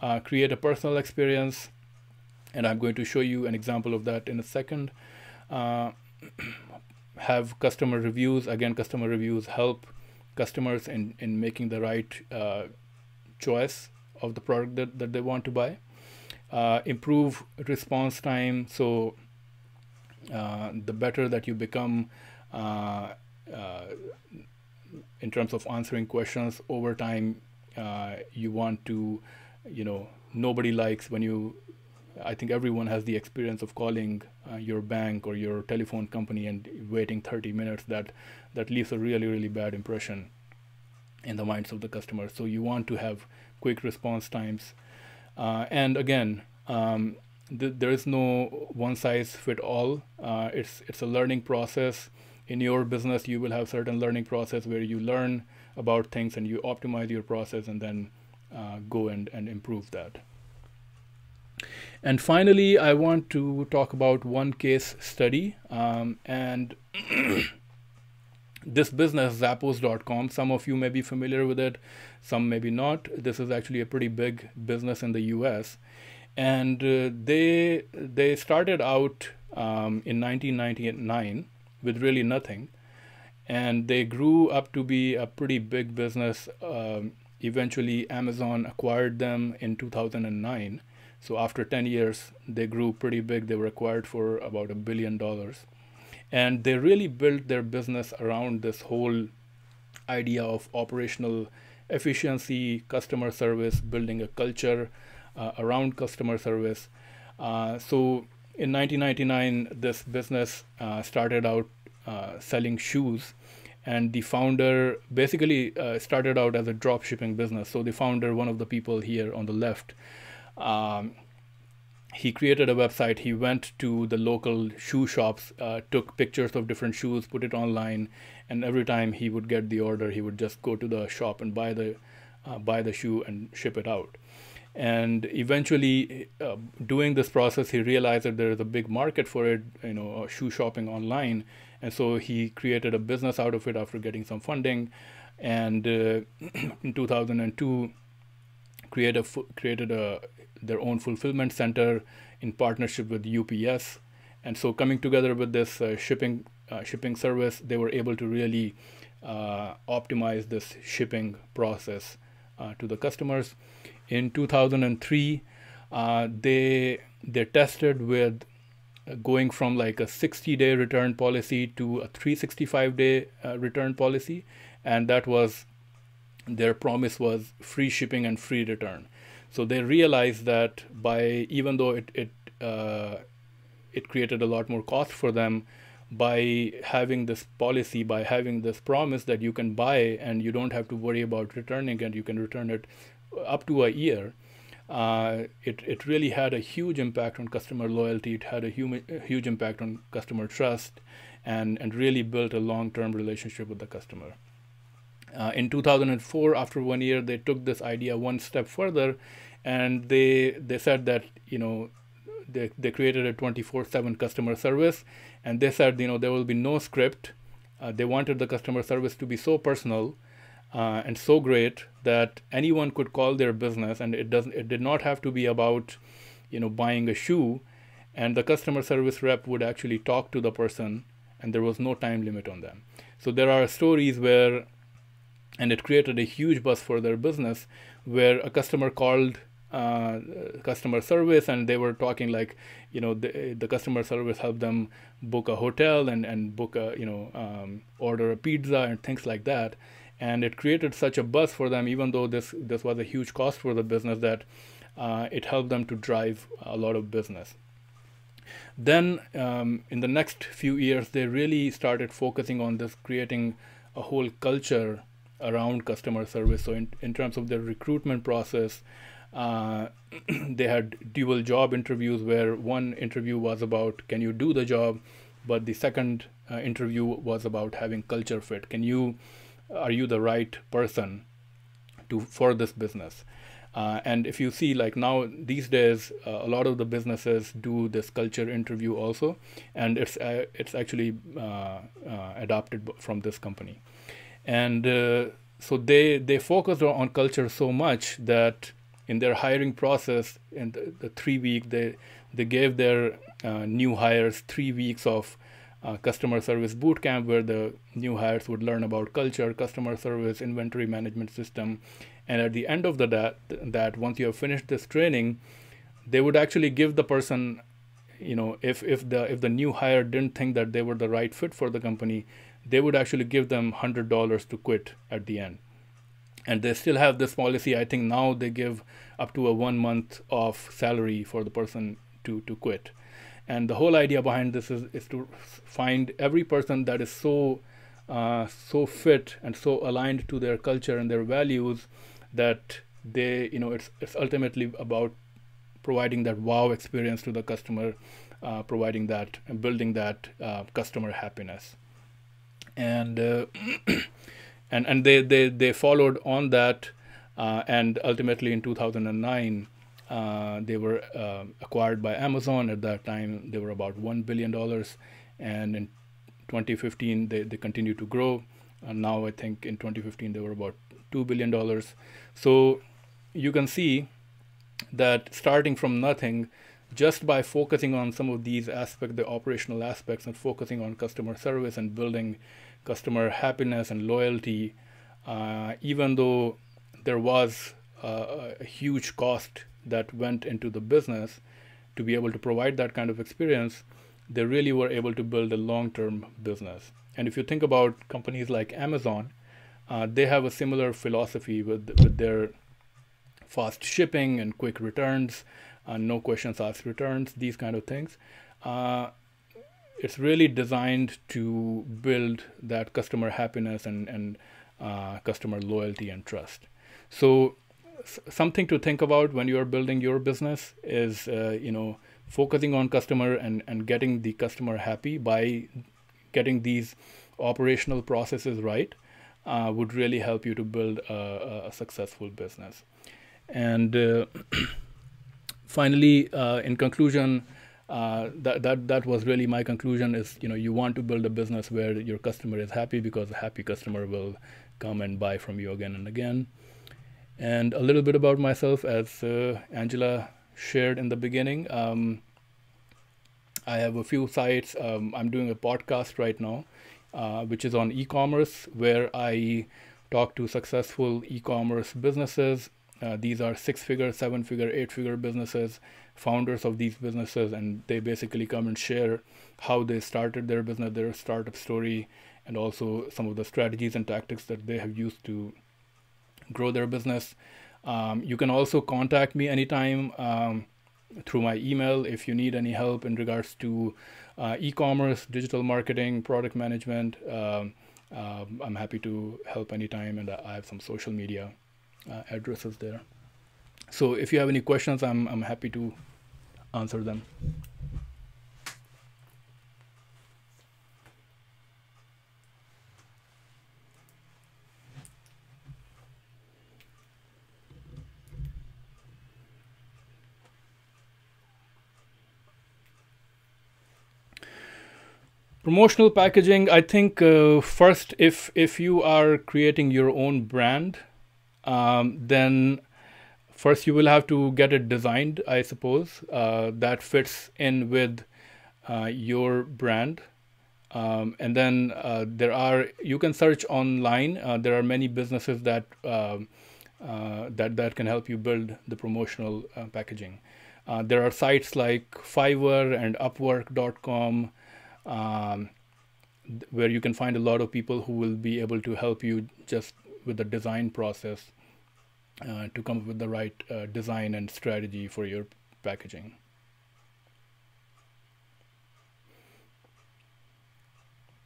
Uh, create a personal experience, and I'm going to show you an example of that in a second. Uh, have customer reviews. Again, customer reviews help customers in, in making the right uh, choice of the product that, that they want to buy. Uh, improve response time. So uh, the better that you become in terms of answering questions over time, uh, you want to, you know, nobody likes when you, I think everyone has the experience of calling uh, your bank or your telephone company and waiting 30 minutes. That that leaves a really really bad impression in the minds of the customer. So you want to have quick response times, uh, and again. Um, th there is no one size fit all. Uh, it's it's a learning process. In your business, you will have certain learning process where you learn about things and you optimize your process and then uh, go and, and improve that. And finally, I want to talk about one case study. Um, and this business, Zappos.com, some of you may be familiar with it, some maybe not. This is actually a pretty big business in the US. And uh, they, they started out um, in 1999 with really nothing and they grew up to be a pretty big business. Um, eventually, Amazon acquired them in 2009. So after 10 years, they grew pretty big. They were acquired for about a billion dollars. And they really built their business around this whole idea of operational efficiency, customer service, building a culture uh, around customer service. Uh, so in 1999, this business uh, started out uh, selling shoes, and the founder basically uh, started out as a drop shipping business. So the founder, one of the people here on the left, um, he created a website. He went to the local shoe shops, uh, took pictures of different shoes, put it online, and every time he would get the order, he would just go to the shop and buy the uh, buy the shoe and ship it out. And eventually, uh, doing this process, he realized that there is a big market for it, you know, uh, shoe shopping online, and so he created a business out of it after getting some funding. And uh, in 2002, created a, created a their own fulfillment center in partnership with UPS. And so coming together with this uh, shipping uh, shipping service, they were able to really uh, optimize this shipping process to the customers. In 2003, uh, they they tested with uh, going from like a 60 day return policy to a 365 day return policy, and that was their promise was free shipping and free return. So they realized that by even though it it uh, it created a lot more cost for them, by having this policy, by having this promise that you can buy and you don't have to worry about returning it, you can return it up to a year. Uh, it, it really had a huge impact on customer loyalty. It had a, huge a huge impact on customer trust and, and really built a long term relationship with the customer. Uh, in 2004, after one year, they took this idea one step further, and they they said that you know they, they created a 24/7 customer service, and they said you know there will be no script. Uh, they wanted the customer service to be so personal uh, and so great that anyone could call their business, and it doesn't it did not have to be about you know buying a shoe, and the customer service rep would actually talk to the person, and there was no time limit on them. So there are stories where and it created a huge buzz for their business where a customer called uh, customer service and they were talking like you know the, the customer service helped them book a hotel and, and book a you know um, order a pizza and things like that and it created such a buzz for them even though this this was a huge cost for the business that uh, it helped them to drive a lot of business then um, in the next few years they really started focusing on this creating a whole culture around customer service. So in, in terms of their recruitment process, uh, they had dual job interviews where one interview was about can you do the job, but the second uh, interview was about having culture fit. Can you are you the right person to for this business? Uh, and if you see, like now these days, uh, a lot of the businesses do this culture interview also, and it's uh, it's actually uh, uh, adopted from this company and uh, so they they focused on culture so much that in their hiring process in the, the three week they they gave their new hires three weeks of uh, customer service boot camp where the new hires would learn about culture customer service inventory management system and at the end of the that that once you have finished this training they would actually give the person you know if if the if the new hire didn't think that they were the right fit for the company they would actually give them $100 to quit at the end. And they still have this policy. I think now they give up to a one month of salary for the person to, to quit. And the whole idea behind this is, is to find every person that is so uh, so fit and so aligned to their culture and their values that they you know it's it's ultimately about providing that wow experience to the customer, uh, providing that and building that uh, customer happiness. And uh, and and they, they they followed on that uh, and ultimately in 2009 uh, they were uh, acquired by Amazon. At that time they were about 1 billion dollars. And in 2015 they, they continued to grow. And now I think in 2015 they were about 2 billion dollars. So you can see that starting from nothing just by focusing on some of these aspects, the operational aspects, and focusing on customer service and building customer happiness and loyalty, uh, even though there was uh, a huge cost that went into the business to be able to provide that kind of experience, they really were able to build a long term business. And if you think about companies like Amazon, uh, they have a similar philosophy with with their fast shipping and quick returns, uh, no questions asked returns, these kind of things. Uh, it's really designed to build that customer happiness and and uh, customer loyalty and trust. So something to think about when you are building your business is uh, you know focusing on customer and and getting the customer happy by getting these operational processes right uh, would really help you to build a, a successful business. And uh, finally, uh, in conclusion, uh, that, that that was really my conclusion is you know you want to build a business where your customer is happy because a happy customer will come and buy from you again and again and a little bit about myself as uh, angela shared in the beginning um, i have a few sites. Um, i'm doing a podcast right now uh, which is on e-commerce where i talk to successful e-commerce businesses. Uh, these are six figure, seven figure, eight figure businesses, founders of these businesses, and they basically come and share how they started their business, their startup story, and also some of the strategies and tactics that they have used to grow their business. Um, you can also contact me anytime um, through my email if you need any help in regards to uh, e commerce, digital marketing, product management. Um, um I'm happy to help anytime, and I have some social media uh, addresses there. So if you have any questions, I'm, I'm happy to answer them. Promotional packaging i think uh, first if if you are creating your own brand um, then first you will have to get it designed, I suppose, uh, that fits in with uh, your brand. Um, and then uh, there are you can search online. Uh, there are many businesses that um, uh, that that can help you build the promotional packaging. there are sites like Fiverr and Upwork.com. Um, where you can find a lot of people who will be able to help you just with the design process uh, to come up with the right uh, design and strategy for your packaging.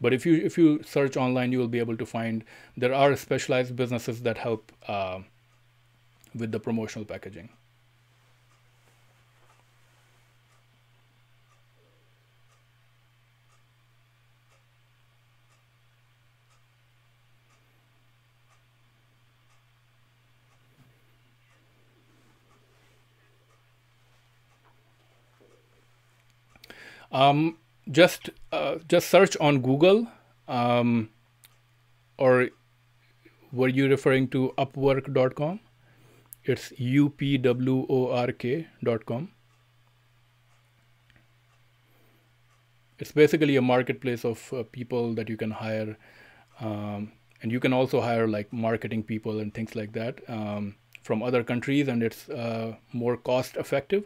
But if you if you search online, you will be able to find there are specialized businesses that help uh, with the promotional packaging. Um, just uh, just search on Google, um, or were you referring to Upwork.com? It's upwork.com. It's basically a marketplace of uh, people that you can hire, um, and you can also hire like marketing people and things like that um, from other countries, and it's uh, more cost effective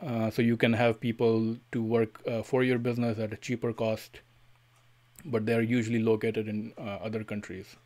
uh, so you can have people to work uh, for your business at a cheaper cost, but they're usually located in uh, other countries.